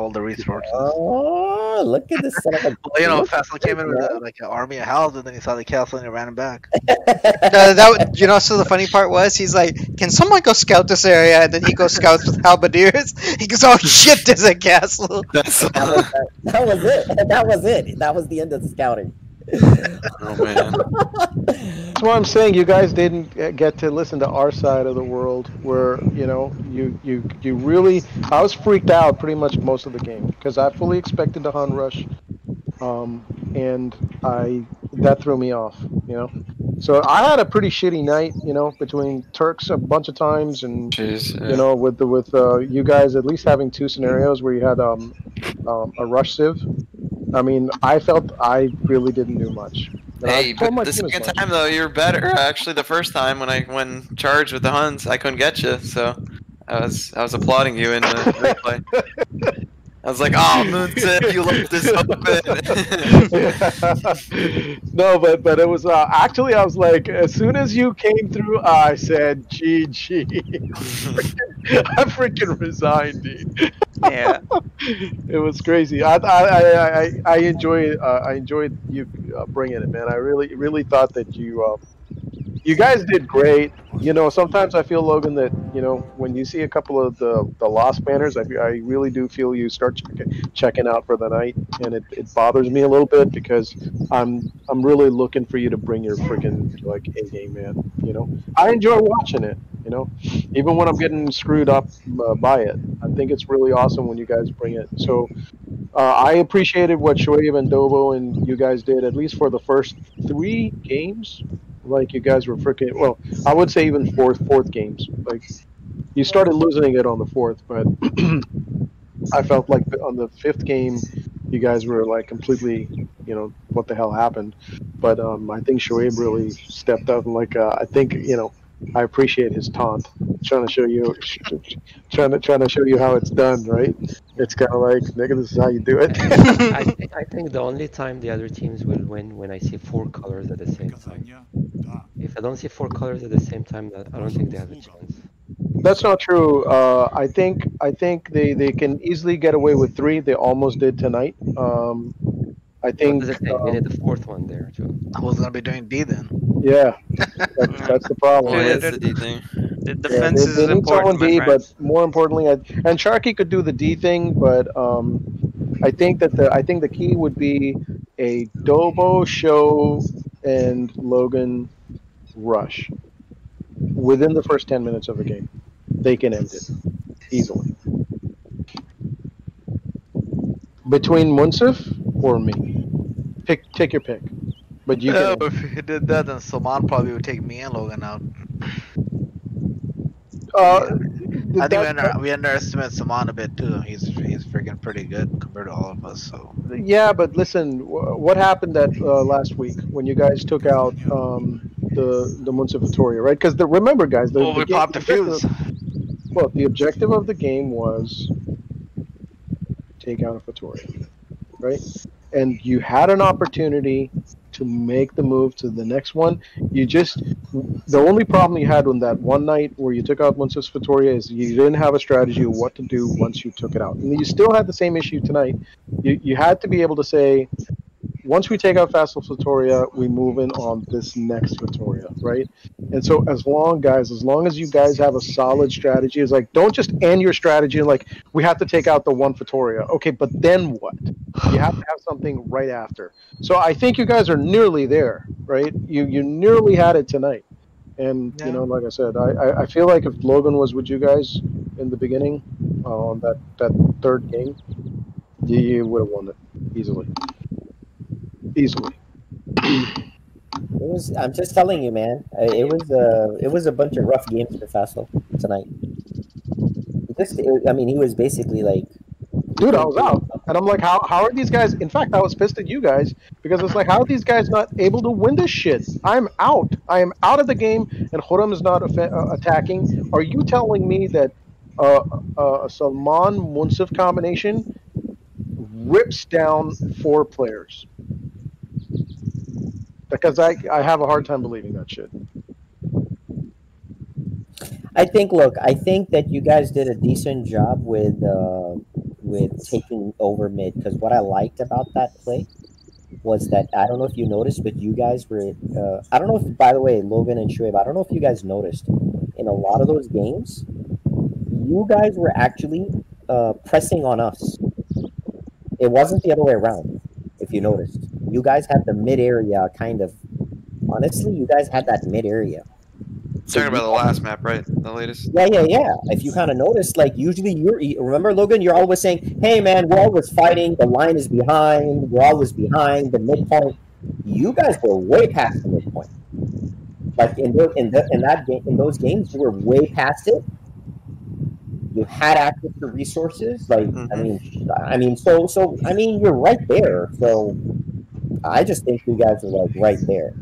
hold the resources. Oh, look at this son of a. Well, you know, look Fassel came in with a, like an army of howls, and then he saw the castle and he ran him back. Uh, that you know, so the funny part was he's like, "Can someone go scout this area?" And then he goes scouts with halberdiers. He goes, "Oh shit, there's a castle." That's That was, that was it. That was it. That was the end of the scouting. Oh man. That's why I'm saying you guys didn't get to listen to our side of the world, where you know you you you really. I was freaked out pretty much most of the game because I fully expected the Hun rush, um, and I that threw me off. You know, so I had a pretty shitty night. You know, between Turks a bunch of times and Jeez. you know with the with uh, you guys at least having two scenarios where you had um, um a rush civ. I mean, I felt I really didn't do much. And Hey, but the second time though, you're better. Actually, the first time when I when charged with the Huns, I couldn't get you. So I was I was applauding you in the replay. I was like, "Oh, Munsif, you left this open." no, but but it was uh, actually I was like, as soon as you came through, I said, "GG." I freaking resigned, dude. Yeah. it was crazy. I I I, I, I enjoy uh, I enjoyed you uh, bringing it, man. I really really thought that you uh, you guys did great. You know, sometimes I feel Logan that you know when you see a couple of the the lost banners, I, I really do feel you start checking checking out for the night, and it, it bothers me a little bit because I'm I'm really looking for you to bring your freaking like A game, man. You know, I enjoy watching it. You know, even when I'm getting screwed up uh, by it, I think it's really awesome when you guys bring it. So uh, I appreciated what Shoaib and Dobo and you guys did, at least for the first three games. Like you guys were freaking well, I would say even fourth fourth games. Like you started losing it on the fourth, but I felt like on the fifth game, you guys were like completely, you know, what the hell happened. But um, I think Shoaib really stepped up and like uh, I think you know I appreciate his taunt. Trying to show you, trying to trying to show you how it's done, right? It's kind of like, nigga, this is how you do it. I, think, I think the only time the other teams will win when I see four colors at the same time. If I don't see four colors at the same time, I don't think they have a chance. That's not true. Uh, I think I think they, they can easily get away with three. They almost did tonight. Um, I think. That's the thing. They um, did the fourth one there too. I was gonna be doing D then. yeah, that's, that's the problem. Oh, Yeah, right? that's the D thing. The Yeah, defense they, is they need important, someone D, but more importantly, I, and Sharky could do the D thing, but um, I think that the I think the key would be a Dobo show and Logan rush within the first ten minutes of the game. They can end it easily. Between Munsif or me, pick take your pick. But you can. but if he did that, then Saman probably would take me and Logan out. Uh, I think we, under, we underestimate Saman a bit too. He's he's freaking pretty good compared to all of us. So Yeah, but listen, what happened that uh, last week when you guys took out um, the the Munsa right? Because remember, guys, the, well, the we game- popped the fuse. Well, the objective of the game was take out a Victoria, right? And you had an opportunity to make the move to the next one. You just the only problem you had on that one night where you took out Munsa's Victoria is you didn't have a strategy of what to do once you took it out. And you still had the same issue tonight. You you had to be able to say once we take out Fassel Victoria, we move in on this next Victoria, right? And so, as long, guys, as long as you guys have a solid strategy, it's like don't just end your strategy like we have to take out the one Victoria. Okay, but then what? You have to have something right after. So I think you guys are nearly there, right? You you nearly had it tonight, and Yeah. you know, like I said, I, I I feel like if Logan was with you guys in the beginning, uh, on that that third game, you, you would have won it easily, easily. It was. I'm just telling you, man. uh, It was. a. it was a bunch of rough games for Fassel tonight. Just, I mean, he was basically like, Dude, I was out, and I'm like, how how are these guys? In fact, I was pissed at you guys because it's like, how are these guys not able to win this shit? I'm out. I am out of the game, and Huram is not uh, attacking. Are you telling me that uh, uh, a Salman Munsif combination rips down four players? Because I I have a hard time believing that shit. I think. Look, I think that you guys did a decent job with uh, with taking over mid. Because what I liked about that play was that I don't know if you noticed, but you guys were. Uh, I don't know if, by the way, Logan and Shoaib. I don't know if you guys noticed in a lot of those games, you guys were actually uh, pressing on us. It wasn't the other way around. If you noticed, you guys had the mid area kind of. Honestly, you guys had that mid area. Talking about the last map, right? The latest. Yeah, yeah, yeah. If you kind of notice, like usually you're remember Logan, you're always saying, "Hey, man, we're always fighting. The line is behind. We're always behind the midpoint." You guys were way past the midpoint. Like in the, in the, in that game, in those games, you were way past it. You had access to resources. Like I mm-hmm. mean, I mean, so so I mean, you're right there. So I just think you guys are like right there.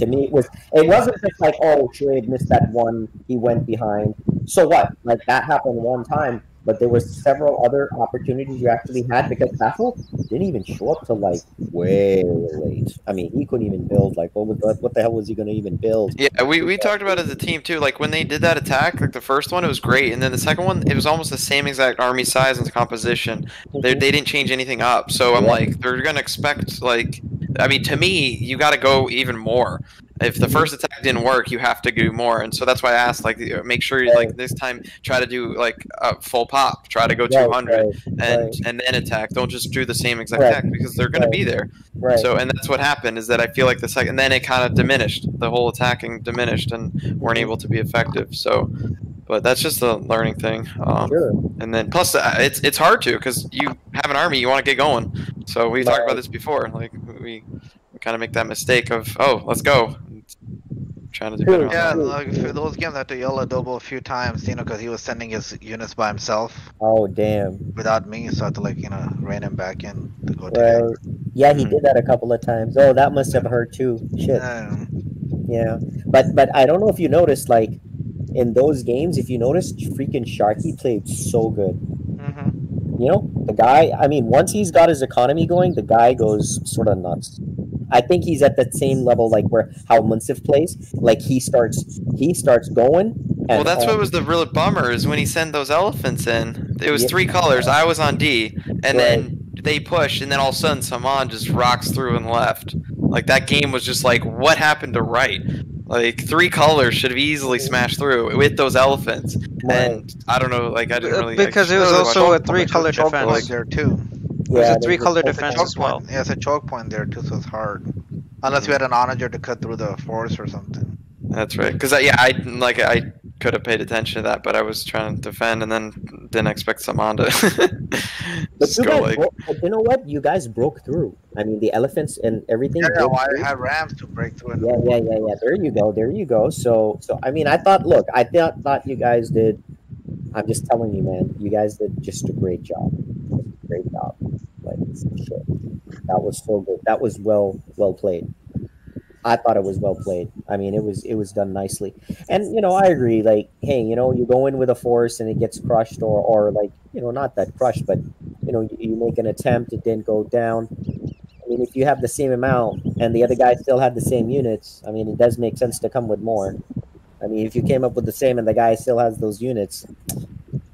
To me, it was it wasn't just like oh Shoaib missed that one, he went behind. So what? Like that happened one time, but there was several other opportunities you actually had because Baffle didn't even show up till like way late. I mean, he couldn't even build. Like what was what the hell was he going to even build? Yeah, we, we talked about it as a team too. Like when they did that attack, like the first one, it was great, and then the second one, it was almost the same exact army size and composition. They, they didn't change anything up, so I'm Yeah. like, they're gonna expect like, I mean, to me, you got to go even more. If the first attack didn't work, you have to do more, and so that's why I asked, like, uh, make sure you like this time try to do like a full pop, try to go Right, 200, right, and right. and then attack. Don't just do the same exact attack because they're gonna be there. Right. So, and that's what happened is that I feel like the second, then it kind of diminished. The whole attacking diminished and weren't able to be effective. So, but that's just a learning thing. Um, Sure. And then plus, uh, it's it's hard to because you have an army, you want to get going. So we talked about this before. Like we, we kind of make that mistake of oh, let's go. Trying to do better. Yeah, like for those games, I had to yell at Dobo a few times, you know, because he was sending his units by himself Oh damn. without me, so I had to like, you know, rein him back in to go to. Right. Yeah, he did that a couple of times. Oh, that must have hurt too. Shit. Um, Yeah, but but I don't know if you noticed, like in those games, if you noticed, freaking Sharky played so good. mhm. You know, the guy. I mean, once he's got his economy going, the guy goes sort of nuts. I think he's at that same level, like where how Munsif plays. Like he starts, he starts going. And, Well, that's what um, was the real bummer is when he sent those elephants in. It was Yeah. three colors. I was on D, and then they pushed, and then all of a sudden, Saman just rocks through and left. Like that game was just like, what happened to right? Like three colors should have easily smashed through with those elephants, Right. and I don't know. Like I didn't really because it was should've also a three-color choke defense. point there too. It was a three-color defense choke as well. point. Yeah, it's a choke point there too, so it's hard. Unless you had an onager to cut through the forest or something. That's right. Because uh, yeah, I like I could have paid attention to that, but I was trying to defend, and then didn't expect Saman to But just you go guys, like. broke, but you know what? You guys broke through. I mean, the elephants and everything. Yeah, broke well, through. I had rams to break through. Yeah, yeah, yeah, yeah. There you go. There you go. So, so I mean, I thought. Look, I thought thought you guys did. I'm just telling you, man. You guys did just a great job. Great job. Like shit. That was so good. That was well well played. I thought it was well played. I mean, it was it was done nicely. And you know, I agree. Like, hey, you know, you go in with a force and it gets crushed, or or like you know, not that crushed, but you know, you, you make an attempt, it didn't go down. I mean, if you have the same amount and the other guy still had the same units, I mean, it does make sense to come with more. I mean, if you came up with the same and the guy still has those units,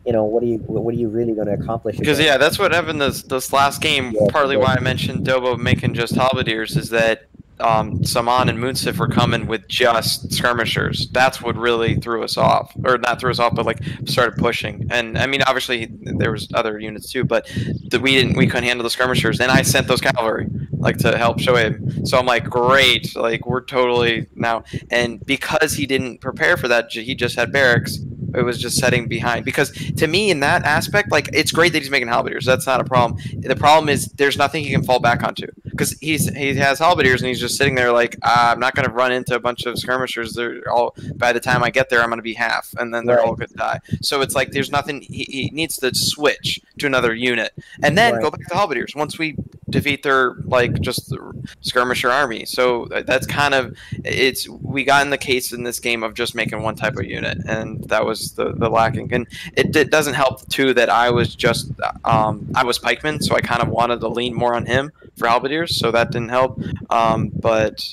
you know, what are you what are you really going to accomplish? Because yeah, that's what happened this this last game. Yeah, partly yeah. why I mentioned Dobo making just halberdiers is that um, Saman and Munsif were coming with just skirmishers. That's what really threw us off, or not threw us off, but like started pushing. And I mean, obviously there was other units too, but the, we didn't, we couldn't handle the skirmishers. And I sent those cavalry like to help Shoaib. So I'm like, great, like we're totally now. And because he didn't prepare for that, he just had barracks. It was just setting behind because to me in that aspect, like it's great that he's making halberdiers. That's not a problem. The problem is there's nothing he can fall back onto because he's he has halberdiers and he's just sitting there like ah, I'm not going to run into a bunch of skirmishers. They're all by the time I get there, I'm going to be half, and then they're Right. all going to die. So it's like there's nothing. He, he needs to switch to another unit and then Right. go back to halberdiers once we defeat their like just skirmisher army. So uh, that's kind of it's we got in the case in this game of just making one type of unit, and that was the, the lacking. And it, it doesn't help too that I was just um, I was pikeman, so I kind of wanted to lean more on him for halberdiers, so that didn't help. Um, but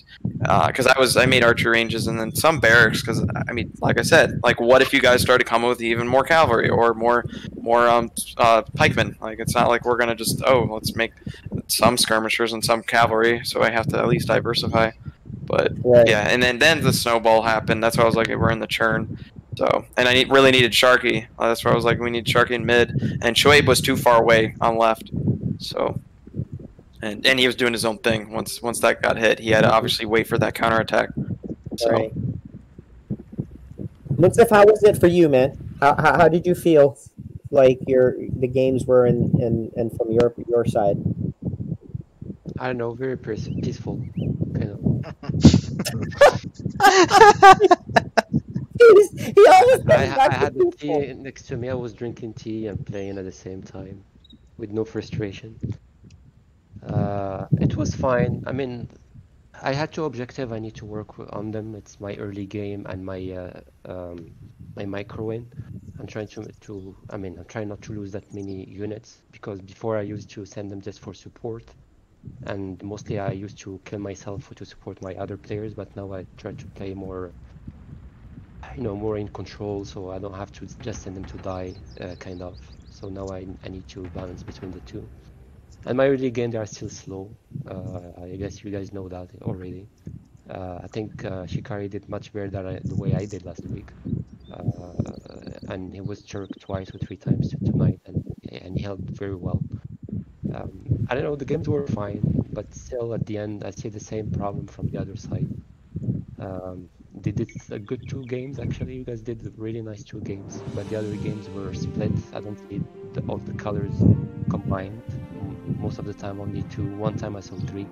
because I was I made archer ranges and then some barracks because I mean like I said like what if you guys started coming with even more cavalry or more more um uh, pikemen? Like it's not like we're gonna just oh let's make some skirmishers and some cavalry so I have to at least diversify. But Right. yeah and then then the snowball happened. That's why I was like we're in the churn. So and I need, really needed Sharky Uh, that's why I was like we need Sharky in mid. And Shoaib was too far away on left. So and and he was doing his own thing once once that got hit he had to obviously wait for that counterattack so Right. Munsif, how was it for you, man? How, how, how did you feel like your the games were in, in, and from your your side? I don't know, very peaceful, kind of. he always I, I had the tea next to me. I was drinking tea and playing at the same time, with no frustration. Uh, it was fine. I mean, I had two objectives. I need to work on them. It's my early game and my uh, um, my micro win. I'm trying to to. I mean, I'm trying not to lose that many units because before I used to send them just for support, and mostly I used to kill myself to support my other players. But now I try to play more you know more in control so i don't have to just send them to die uh, kind of so now I, I need to balance between the two and my early game they are still slow uh, i guess you guys know that already uh, i think uh, shikari did much better than I, the way i did last week uh, and he was jerked twice or three times tonight and, and he held very well um, i don't know the games were fine but still at the end i see the same problem from the other side um, they did a good two games actually. You guys did really nice two games, but the other games were split. I don't see all the colors combined. M- Most of the time, only two. One time I saw three,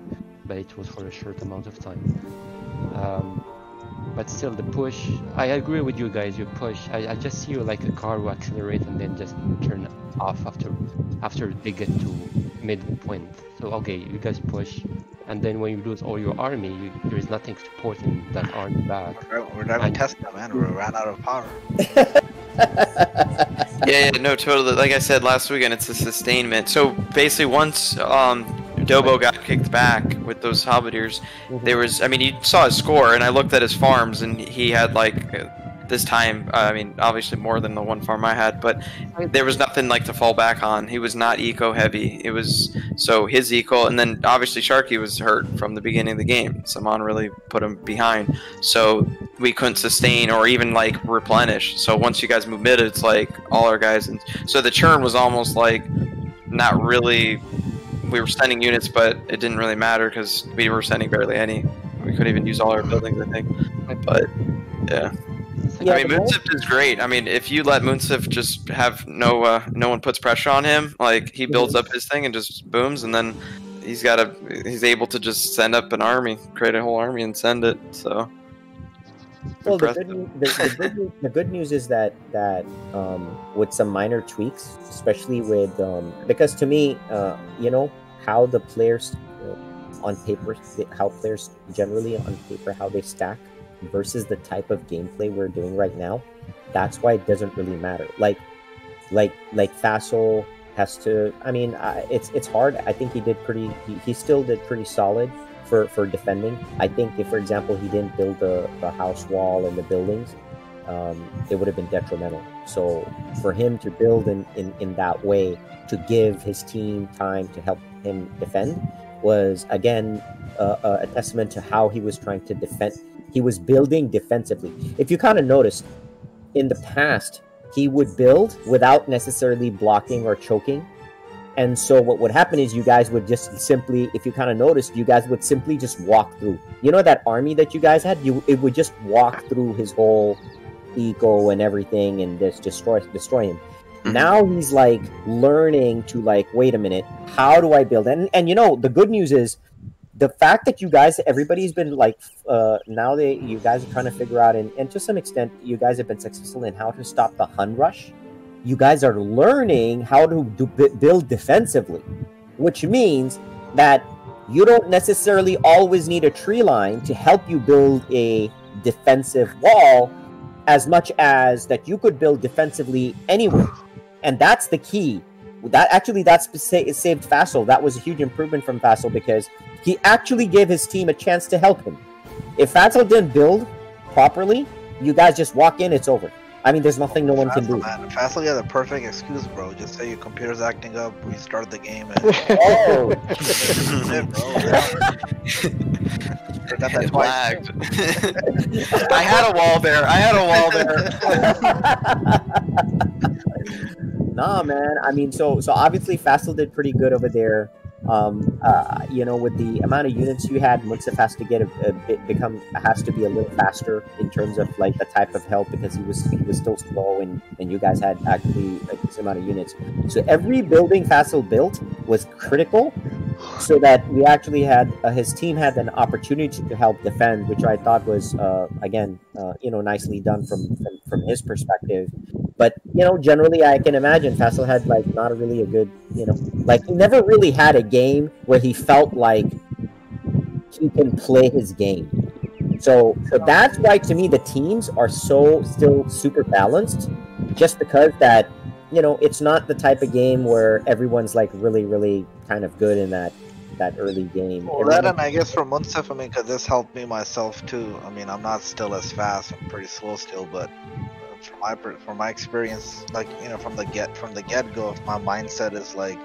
but it was for a short amount of time. Um, but still, the push. I agree with you guys. You push. I, I just see you like a car who accelerate and then just turn off after after they get to midpoint. So okay, you guys push, and then when you lose all your army, you, there is nothing supporting that army back. We're, we're driving Tesla, man. We ran out of power. yeah, yeah, no, totally. Like I said last weekend, it's a sustainment. So basically, once um, Dobo got kicked back with those halberdiers, there was. I mean, you saw his score, and I looked at his farms, and he had like this time. Uh, I mean, obviously more than the one farm I had, but there was nothing like to fall back on. He was not eco heavy. It was so his eco, and then obviously Sharky was hurt from the beginning of the game. Saman really put him behind, so we couldn't sustain or even like replenish. So once you guys move mid, it's like all our guys, and so the churn was almost like not really. We were sending units, but it didn't really matter because we were sending barely any. We couldn't even use all our buildings, I think. But yeah. Yeah, I mean, the most- Munsif is great. I mean, if you let Munsif just have no, uh, no one puts pressure on him, like he builds up his thing and just booms, and then he's got a, he's able to just send up an army, create a whole army, and send it. So Well, the good, news, the, the, good, news- the good news is that that um, with some minor tweaks, especially with um, because to me, uh, you know how the players uh, on paper, how players generally on paper how they stack versus the type of gameplay we're doing right now. That's why it doesn't really matter. Like, like, like Fassel has to. I mean, uh, it's it's hard. I think he did pretty. He, he still did pretty solid for for defending. I think if, for example, he didn't build the, the house wall and the buildings, um, it would have been detrimental. So for him to build in, in in that way to give his team time to help him defend, was again uh, uh, a testament to how he was trying to defend. He was building defensively. If you kind of noticed, in the past, he would build without necessarily blocking or choking. And so what would happen is you guys would just simply, if you kind of noticed, you guys would simply just walk through. You know that army that you guys had, you it would just walk through his whole eco and everything and just destroy destroy him. Now he's like learning to like, wait a minute, how do I build? And and you know the good news is the fact that you guys everybody's been like uh now they you guys are trying to figure out and, and to some extent you guys have been successful in how to stop the hun rush you guys are learning how to do, bu- build defensively which means that you don't necessarily always need a tree line to help you build a defensive wall as much as that you could build defensively anywhere and that's the key that actually that's sa- saved Fassel. That was a huge improvement from Fassel because he actually gave his team a chance to help him. If Fassel didn't build properly, you guys just walk in, it's over. I mean, there's nothing no one can do. Man, Fastly had a perfect excuse, bro. Just say your computer's acting up, restart the game, and Oh, it, bro. Got that It lagged. I had a wall there. I had a wall there. nah, man. I mean, so so obviously Fassel did pretty good over there. Um, uh, you know, with the amount of units you had, Munsif has to get a, a bit become has to be a little faster in terms of like the type of help because he was he was still slow and and you guys had actually a decent amount of units. So every building Fassel built was critical, so that we actually had uh, his team had an opportunity to help defend, which I thought was uh, again uh, you know nicely done from, from from his perspective. But you know, generally, I can imagine Fassel had like not really a good you know like he never really had a game where he felt like he can play his game. So so that's why to me the teams are so still super balanced, just because that you know it's not the type of game where everyone's like really really kind of good in that that early game. Well, that and I guess for Munsif, I mean, because this helped me myself too. I mean, I'm not still as fast. I'm pretty slow still, but uh, from my from my experience, like you know, from the get from the get go, if my mindset is like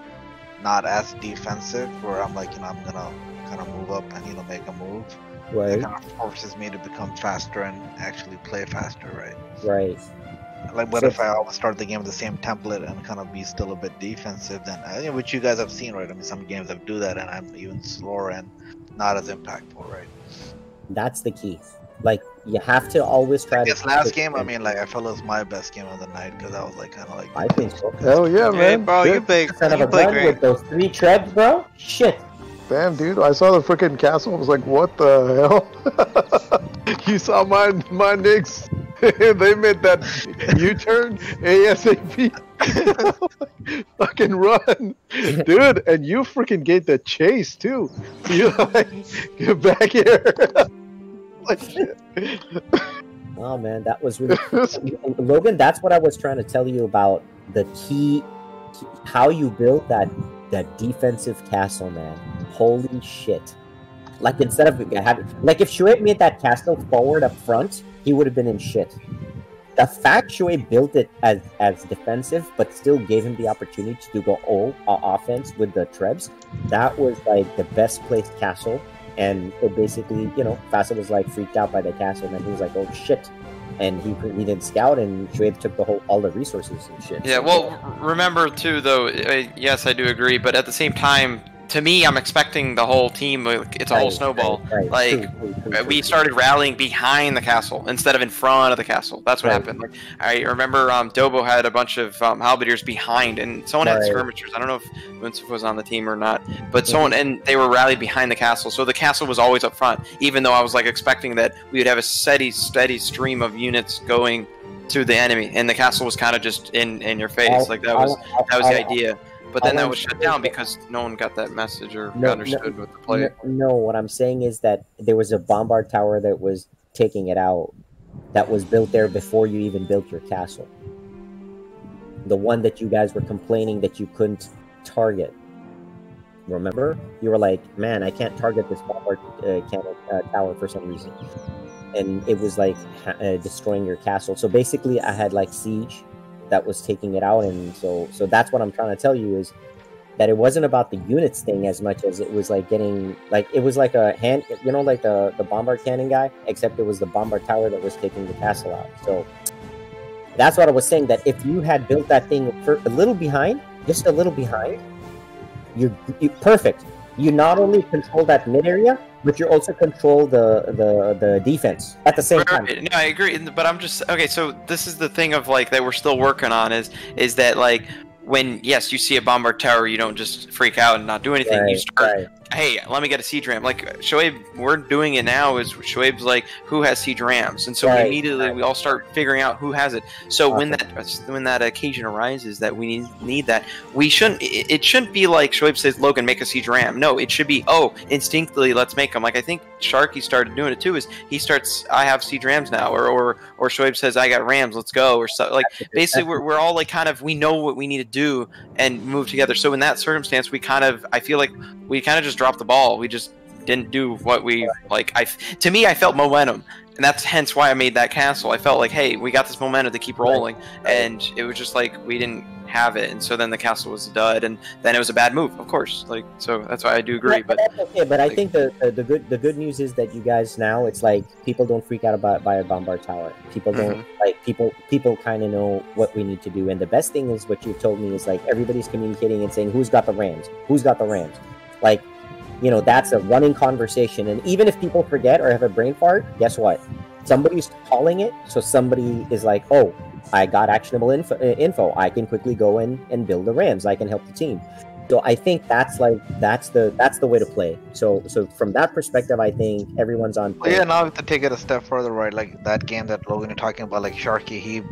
not as defensive, where I'm like, you know, I'm gonna kind of move up and you know make a move. right, It kind of forces me to become faster and actually play faster, right? right. Like, what So- if I always start the game with the same template and kind of be still a bit defensive? Then, I think which you guys have seen, right? I mean, some games that do that, and I'm even slower and not as impactful, right? That's the key. Like you have to always try I to. guess last game, I mean, like I felt it was my best game of the night because I was like kind of like. I think so. Hell yeah, Hey, man. bro, you Shit. big. Son of a play gun great. with those three trebs, bro. Shit. Damn, dude, I saw the freaking castle. I was like, what the hell? you saw my my Knicks. they made that U-turn ASAP. fucking run, dude! And you freaking gave the chase too. You like get back here. Oh man, that was really Logan. That's what I was trying to tell you about the key, how you build that that defensive castle, man. Holy shit! Like instead of having, like if Shoaib made that castle forward up front, he would have been in shit. The fact Shoaib built it as as defensive, but still gave him the opportunity to do go all uh, offense with the Trebs, that was like the best placed castle. And it basically, you know, Fassel was like freaked out by the castle, and then he was like, "Oh shit!" And he he didn't scout, and Shoaib took the whole all the resources and shit. Yeah, well, remember too, though. uh, Yes, I do agree, but at the same time, to me, I'm expecting the whole team. like, It's a whole right, snowball. right, right. Like, True, true, true, Uh, we started rallying behind the castle instead of in front of the castle. That's what happened. Like, I remember um, Dobo had a bunch of um, halberdiers behind, and someone had skirmishers. I don't know if Munsif was on the team or not, but someone and they were rallied behind the castle. So the castle was always up front, even though I was like expecting that we would have a steady, steady stream of units going to the enemy, and the castle was kind of just in in your face. All- like that was all- that was the idea. But then all that was shut down because no one got that message or No, no, understood what the play. No, no, what I'm saying is that there was a bombard tower that was taking it out that was built there before you even built your castle. The one that you guys were complaining that you couldn't target. Remember? You were like, man, I can't target this bombard uh, cannon uh, tower for some reason. And it was like ha- uh, destroying your castle. So basically, I had like siege that was taking it out. And so, so that's what I'm trying to tell you is that it wasn't about the units thing as much as it was like getting like it was like a hand you know like the the bombard cannon guy except it was the bombard tower that was taking the castle out so that's what i was saying that if you had built that thing a little behind just a little behind you're, you perfect you not only control that mid area but you also control the the the defense at the same time Right, No, I agree, but I'm just okay. So this is the thing of like that we're still working on is is that like when yes you see a bombard tower you don't just freak out and not do anything. you start right. Hey let me get a siege ram. Like Shoaib, we're doing it now. Is Shoaib's like who has siege rams, and so Right, immediately we all start figuring out who has it. So when that when that occasion arises that we need need that we shouldn't it, it shouldn't be like Shoaib says Logan make a siege ram. No, it should be oh instinctively let's make them. Like I think Sharky started doing it too. Is he starts I have siege rams now, or or or Shoaib says I got rams, let's go, or so like basically we're, we're all like kind of we know what we need to do and move together. So in that circumstance, we kind of I feel like we kind of just dropped the ball. We just didn't do what we like. I to me I felt momentum. And that's hence why I made that castle. I felt like, hey, we got this momentum to keep rolling, and it was just like we didn't have it, and so then the castle was a dud, and then it was a bad move, of course. Like so, that's why I do agree. But that's okay. But I think the, the the good the good news is that you guys now it's like people don't freak out about by a bombard tower. People don't Mm-hmm. like people people kind of know what we need to do. And the best thing is what you've told me is like everybody's communicating and saying who's got the Rams, who's got the Rams. Like, you know, that's a running conversation. And even if people forget or have a brain fart, guess what? Somebody's calling it, so somebody is like, oh. I got actionable info, uh, info. I can quickly go in and build the Rams. I can help the team. So I think that's like that's the that's the way to play. So so from that perspective, I think everyone's on. Well, yeah, now we have to take it a step further, right? Like that game that Logan you're talking about, like Sharky, he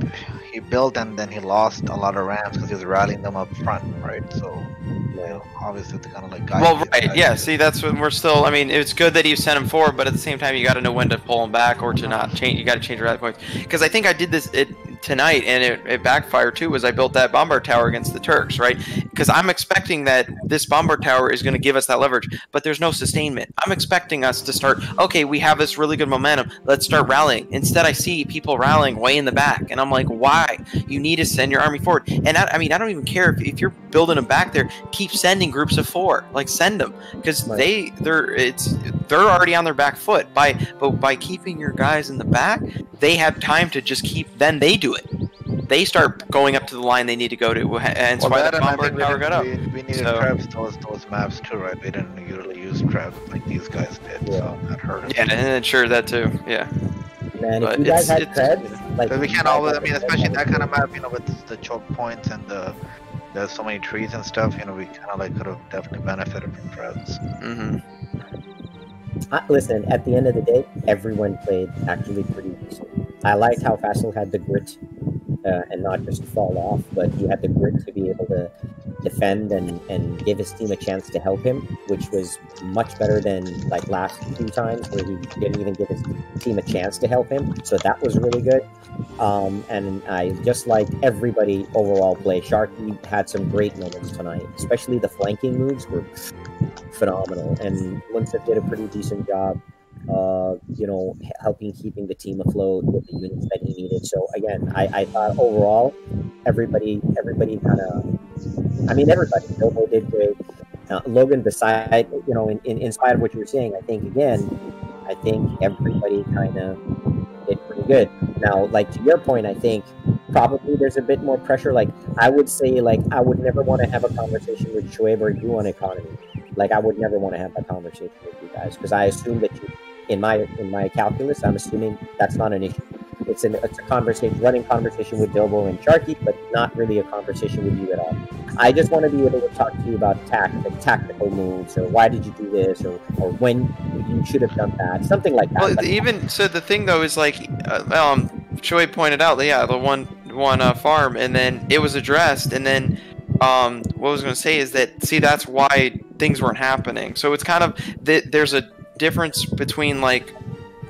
he built and then he lost a lot of Rams because he was rallying them up front, right? So, you know, obviously to kind of like guide well, right, guys. yeah. See, that's when we're still. I mean, it's good that you sent him forward, but at the same time, you got to know when to pull him back or to not change. You got to change your rally points because I think I did this it tonight and it, it backfired too. Was I built that bombard tower against the Turks, right? Because I'm expecting that this bombard tower is going to give us that leverage, but there's no sustainment. I'm expecting us to start. Okay, we have this really good momentum. Let's start rallying. Instead, I see people rallying way in the back, and I'm like, why? You need to send your army forward. And I, I mean, I don't even care if, if you're building them back there. Keep sending groups of four. Like send them because Right. they they're it's they're already on their back foot. By but by keeping your guys in the back, they have time to just keep. Then they do it. They start going up to the line they need to go to, and that's Well, why that the and I think we, tower got up. we, we needed So- Trebs those those maps too, right? We didn't usually use Trebs like these guys did, so that hurt us. Yeah, and then sure that too. Yeah. Man, But if you guys it's- had it's- Trebs, like But we can't always. I mean, especially that kind of map, you know, with the choke points and the there's so many trees and stuff. You know, we kind of like could have definitely benefited from Trebs. hmm Uh, listen, at the end of the day, everyone played actually pretty decent. I liked how Fassel had the grit uh, and not just fall off, but he had the grit to be able to defend and, and give his team a chance to help him, which was much better than like last two times where he didn't even give his team a chance to help him. So that was really good. Um, and I just like everybody overall play. Sharky had some great moments tonight, especially the flanking moves were phenomenal. And Linseth did a pretty decent job, uh, you know, helping keeping the team afloat with the units that he needed. So again, I, I thought overall, everybody, everybody kind of, I mean, everybody, Bilbo did great. Uh, Logan, beside, you know, in, in, in spite of what you were saying, I think again, I think everybody kind of did pretty good. Now, like to your point, I think probably there's a bit more pressure. Like I would say, like I would never want to have a conversation with Shoaib or you on economy. Like I would never want to have that conversation with you guys because I assume that you, in my in my calculus, I'm assuming that's not an issue. It's an it's a conversation, running conversation with Bilbo and Sharky, but not really a conversation with you at all. I just want to be able to talk to you about tact, like tactical moves, or why did you do this, or or when you should have done that, something like that. Well, But- even so, the thing though is like, uh, um, Choi pointed out, yeah, the one one uh, farm, and then it was addressed, and then, um, what I was gonna say is that see, that's why things weren't happening. So it's kind of that there's a difference between like.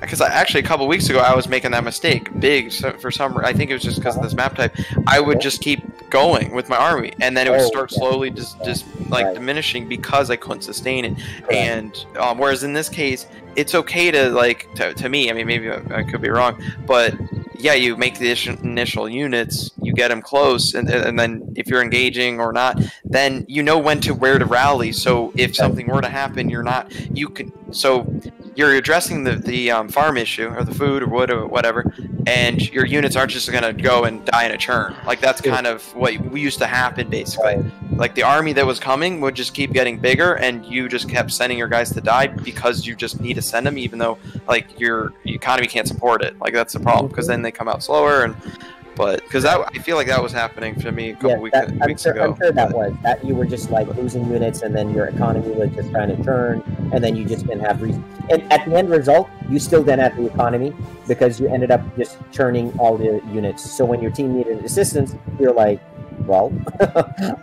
Because actually, a couple weeks ago, I was making that mistake. Big so for some, I think it was just because of this map type. I would just keep going with my army, and then it would Oh, start slowly just, just like diminishing because I couldn't sustain it. And um, whereas in this case, it's okay to like to, to me. I mean, maybe I, I could be wrong, but yeah, you make the initial units, you get them close, and, and then if you're engaging or not, then you know when to where to rally. So if something were to happen, you're not you could so you're addressing the the um, farm issue or the food or wood or whatever, and your units aren't just gonna go and die in a churn. Like that's kind of what we used to happen basically. Like the army that was coming would just keep getting bigger, and you just kept sending your guys to die because you just need to send them, even though like your economy can't support it. Like that's the problem because then they come out slower and. But because I feel like that was happening to me a couple Yeah, weeks, that, I'm, weeks sure, ago. I'm sure that was that you were just like losing units, and then your economy was just trying to turn, and then you just didn't have reason. And at the end result, you still didn't have the economy because you ended up just churning all the units. So when your team needed assistance, you're like, well,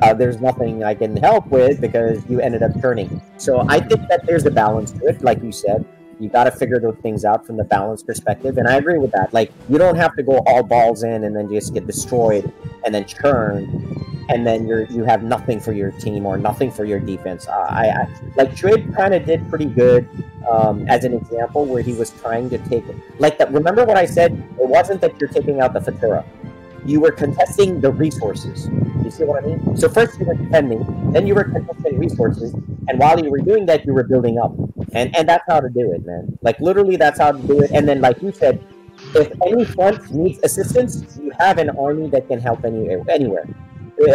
uh, there's nothing I can help with because you ended up turning. So I think that there's a balance to it, like you said. You got to figure those things out from the balance perspective, and I agree with that. Like you don't have to go all balls in and then just get destroyed and then churn, and then you're you have nothing for your team or nothing for your defense. Uh, I, I like Trade kind of did pretty good um, as an example where he was trying to take like that. Remember what I said? It wasn't that you're taking out the Fatura. You were contesting the resources. You see what I mean? So first you were defending, then you were contesting resources, and while you were doing that, you were building up. And and that's how to do it, man. Like literally, that's how to do it. And then, like you said, if any front needs assistance, you have an army that can help any anywhere.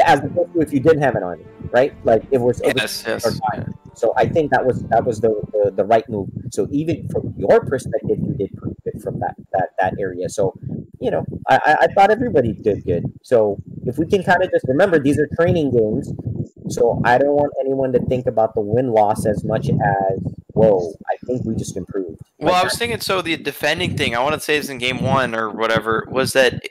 As opposed to if you didn't have an army, right? Like if it was Yes, yes. So I think that was that was the, the the right move. So even from your perspective, you did pretty good from that that that area. So you know, I I, thought everybody did good. So if we can kind of just remember, these are training games. So I don't want anyone to think about the win loss as much as whoa. I think we just improved. Well, Like I was thinking so the defending thing. I want to say this in game one or whatever was that.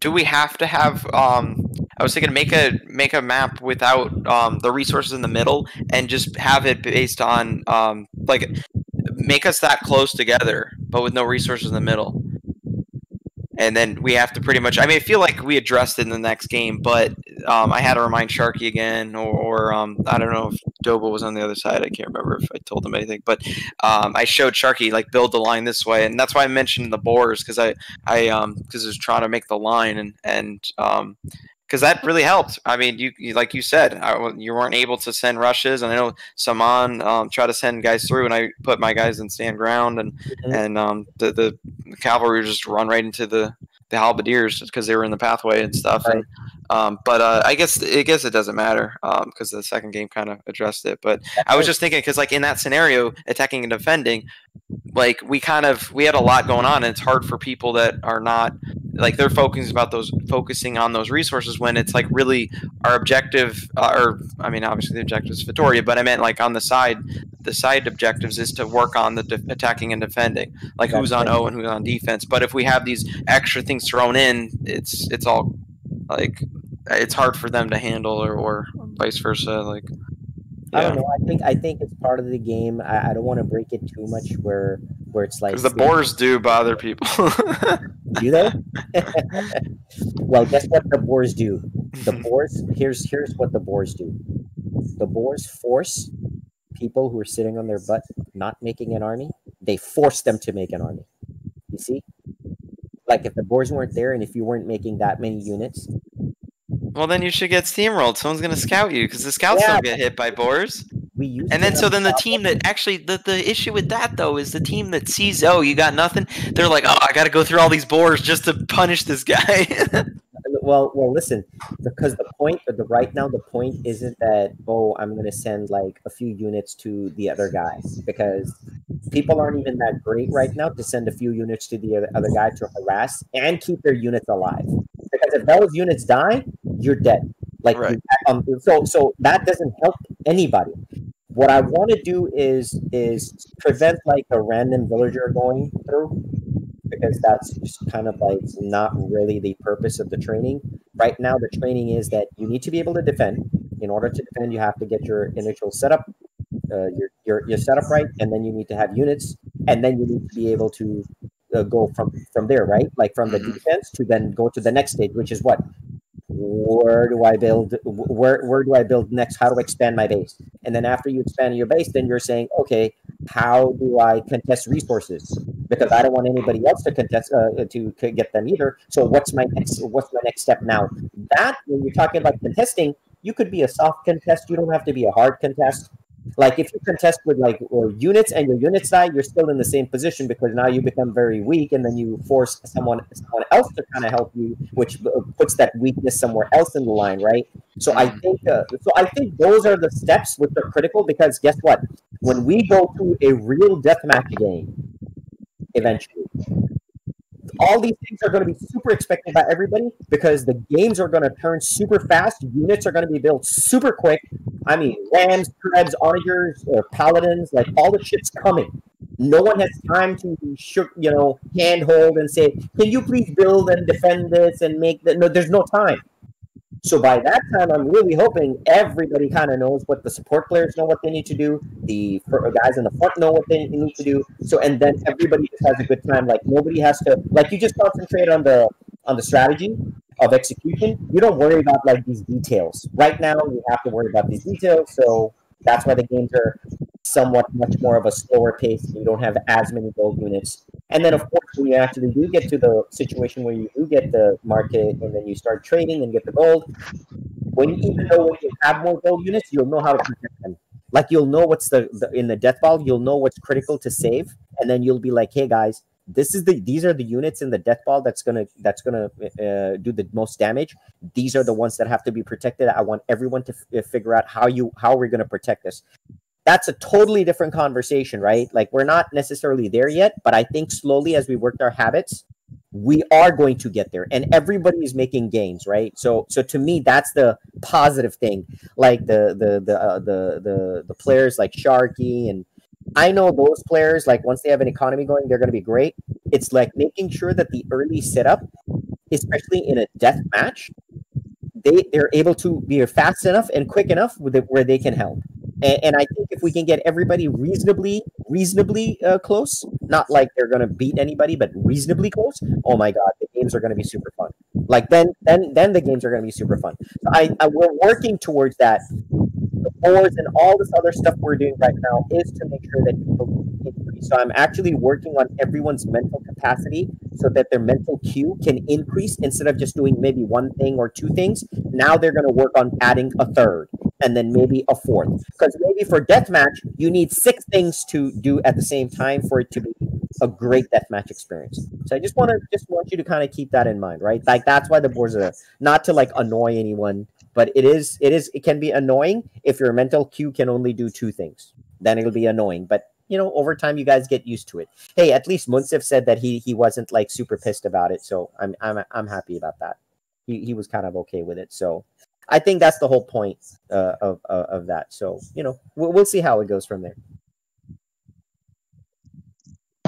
Do we have to have? Um, I was thinking make a make a map without um, the resources in the middle and just have it based on um, like make us that close together, but with no resources in the middle. And then we have to pretty much. I mean, I feel like we addressed it in the next game, but um, I had to remind Sharky again, or, or um, I don't know if Dobo was on the other side. I can't remember if I told him anything, but um, I showed Sharky like build the line this way, and that's why I mentioned the boars because I I um because I was trying to make the line and and um because that really helped. I mean, you, you like you said, I, you weren't able to send rushes, and I know Saman um, tried to send guys through, and I put my guys in stand ground, and and um, the, the cavalry just run right into the the halberdiers because they were in the pathway and stuff. And um, but uh, I guess I guess it doesn't matter because the second game kind of addressed it. But I was just thinking because like in that scenario, attacking and defending, like we kind of we had a lot going on, and it's hard for people that are not like they're focusing about those focusing on those resources when it's like really our objective uh, or I mean obviously the objective is Vittoria, but I meant like on the side the side objectives is to work on the de- attacking and defending, like who's on O and who's on defense. But if we have these extra things thrown in, it's it's all like it's hard for them to handle or, or vice versa. Like I don't know. I think I think it's part of the game. I, I don't want to break it too much where where it's like the boars do bother people. do they? well, guess what the boars do? The mm-hmm. boars here's here's what the boars do. The boars force people who are sitting on their butt not making an army. They force them to make an army. You see, like if the boars weren't there and if you weren't making that many units, well, then you should get steamrolled. Someone's gonna scout you because the scouts Yeah. don't get hit by boars. We used And then so then the team that actually the, the issue with that though is the team that sees oh you got nothing they're like oh I got to go through all these boars just to punish this guy. well well listen because the point the right now the point isn't that oh i'm going to send like a few units to the other guy because people aren't even that great right now to send a few units to the other- other guy to harass and keep their units alive because if those units die you're dead like Right. um, so so that doesn't help anybody what i want to do is is prevent like a random villager going through because that's just kind of like not really the purpose of the training. Right now, the training is that you need to be able to defend. In order to defend, you have to get your initial setup, uh, your, your your setup right, and then you need to have units, and then you need to be able to uh, go from from there, right? Like from the Mhm. defense to then go to the next stage, which is what? Where do I build? Where where do I build next? How do I expand my base? And then after you expand your base, then you're saying, okay, how do I contest resources? because I don't want anybody else to contest uh, to, to get them either. So what's my next what's my next step now? That when you're talking about contesting, you could be a soft contest. You don't have to be a hard contest. Like if you contest with like or units and your units die, you're still in the same position because now you become very weak, and then you force someone someone else to kind of help you, which uh, puts that weakness somewhere else in the line, right? So I think uh, so I think those are the steps which are critical because guess what? When we go to a real deathmatch game, eventually. All these things are going to be super expected by everybody because the games are going to turn super fast. Units are going to be built super quick. I mean, Rams, Trebs, Onagers, or Paladins, like all the shit's coming. No one has time to you know, handhold and say, "Can you please build and defend this and make that?" No, there's no time. So by that time, I'm really hoping everybody kind of knows what the support players know what they need to do. The guys in the front know what they need to do. So and then everybody just has a good time. Like nobody has to like you just concentrate on the on the strategy of execution. You don't worry about like these details. Right now, you have to worry about these details. So that's why the games are somewhat much more of a slower pace. You don't have as many gold units. And then, of course, when you actually do get to the situation where you do get the market and then you start trading and get the gold, when you, even though when you have more gold units, you'll know how to protect them. Like you'll know what's the, the in the death ball, you'll know what's critical to save, and then you'll be like, hey guys, this is the these are the units in the death ball that's gonna that's gonna uh, do the most damage. These are the ones that have to be protected. I want everyone to f- figure out how you how we're gonna protect this that's a totally different conversation, right? Like we're not necessarily there yet, but I think slowly as we work our habits, we are going to get there and everybody is making gains right so so to me that's the positive thing like the the the uh, the, the the players like sharky and i know those players like once they have an economy going they're going to be great it's like making sure that the early setup especially in a death match they they're able to be fast enough and quick enough where they can help and, and I think if we can get everybody reasonably, reasonably uh, close, not like they're going to beat anybody, but reasonably close. Oh my God, the games are going to be super fun. Like then, then, then the games are going to be super fun. So I, I, we're working towards that. Boars and all this other stuff we're doing right now is to make sure that people increase. So I'm actually working on everyone's mental capacity so that their mental queue can increase instead of just doing maybe one thing or two things. Now they're going to work on adding a third and then maybe a fourth. Because maybe for deathmatch, you need six things to do at the same time for it to be a great deathmatch experience. So I just want to just want you to kind of keep that in mind, right? Like that's why the boars are there. not to like annoy anyone, but it is it is it can be annoying if your mental queue can only do two things. Then it'll be annoying. But you know, over time you guys get used to it. Hey, at least Munsif said that he he wasn't like super pissed about it, so I'm I'm I'm happy about that. He he was kind of okay with it. So I think that's the whole point uh, of, of of that. So you know, we'll, we'll see how it goes from there.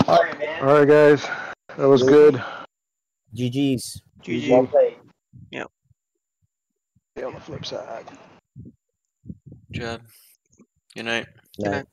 All right, guys, that was good. GG's. GG. Well played. Yeah, on the flip side. Good. Good night. Night.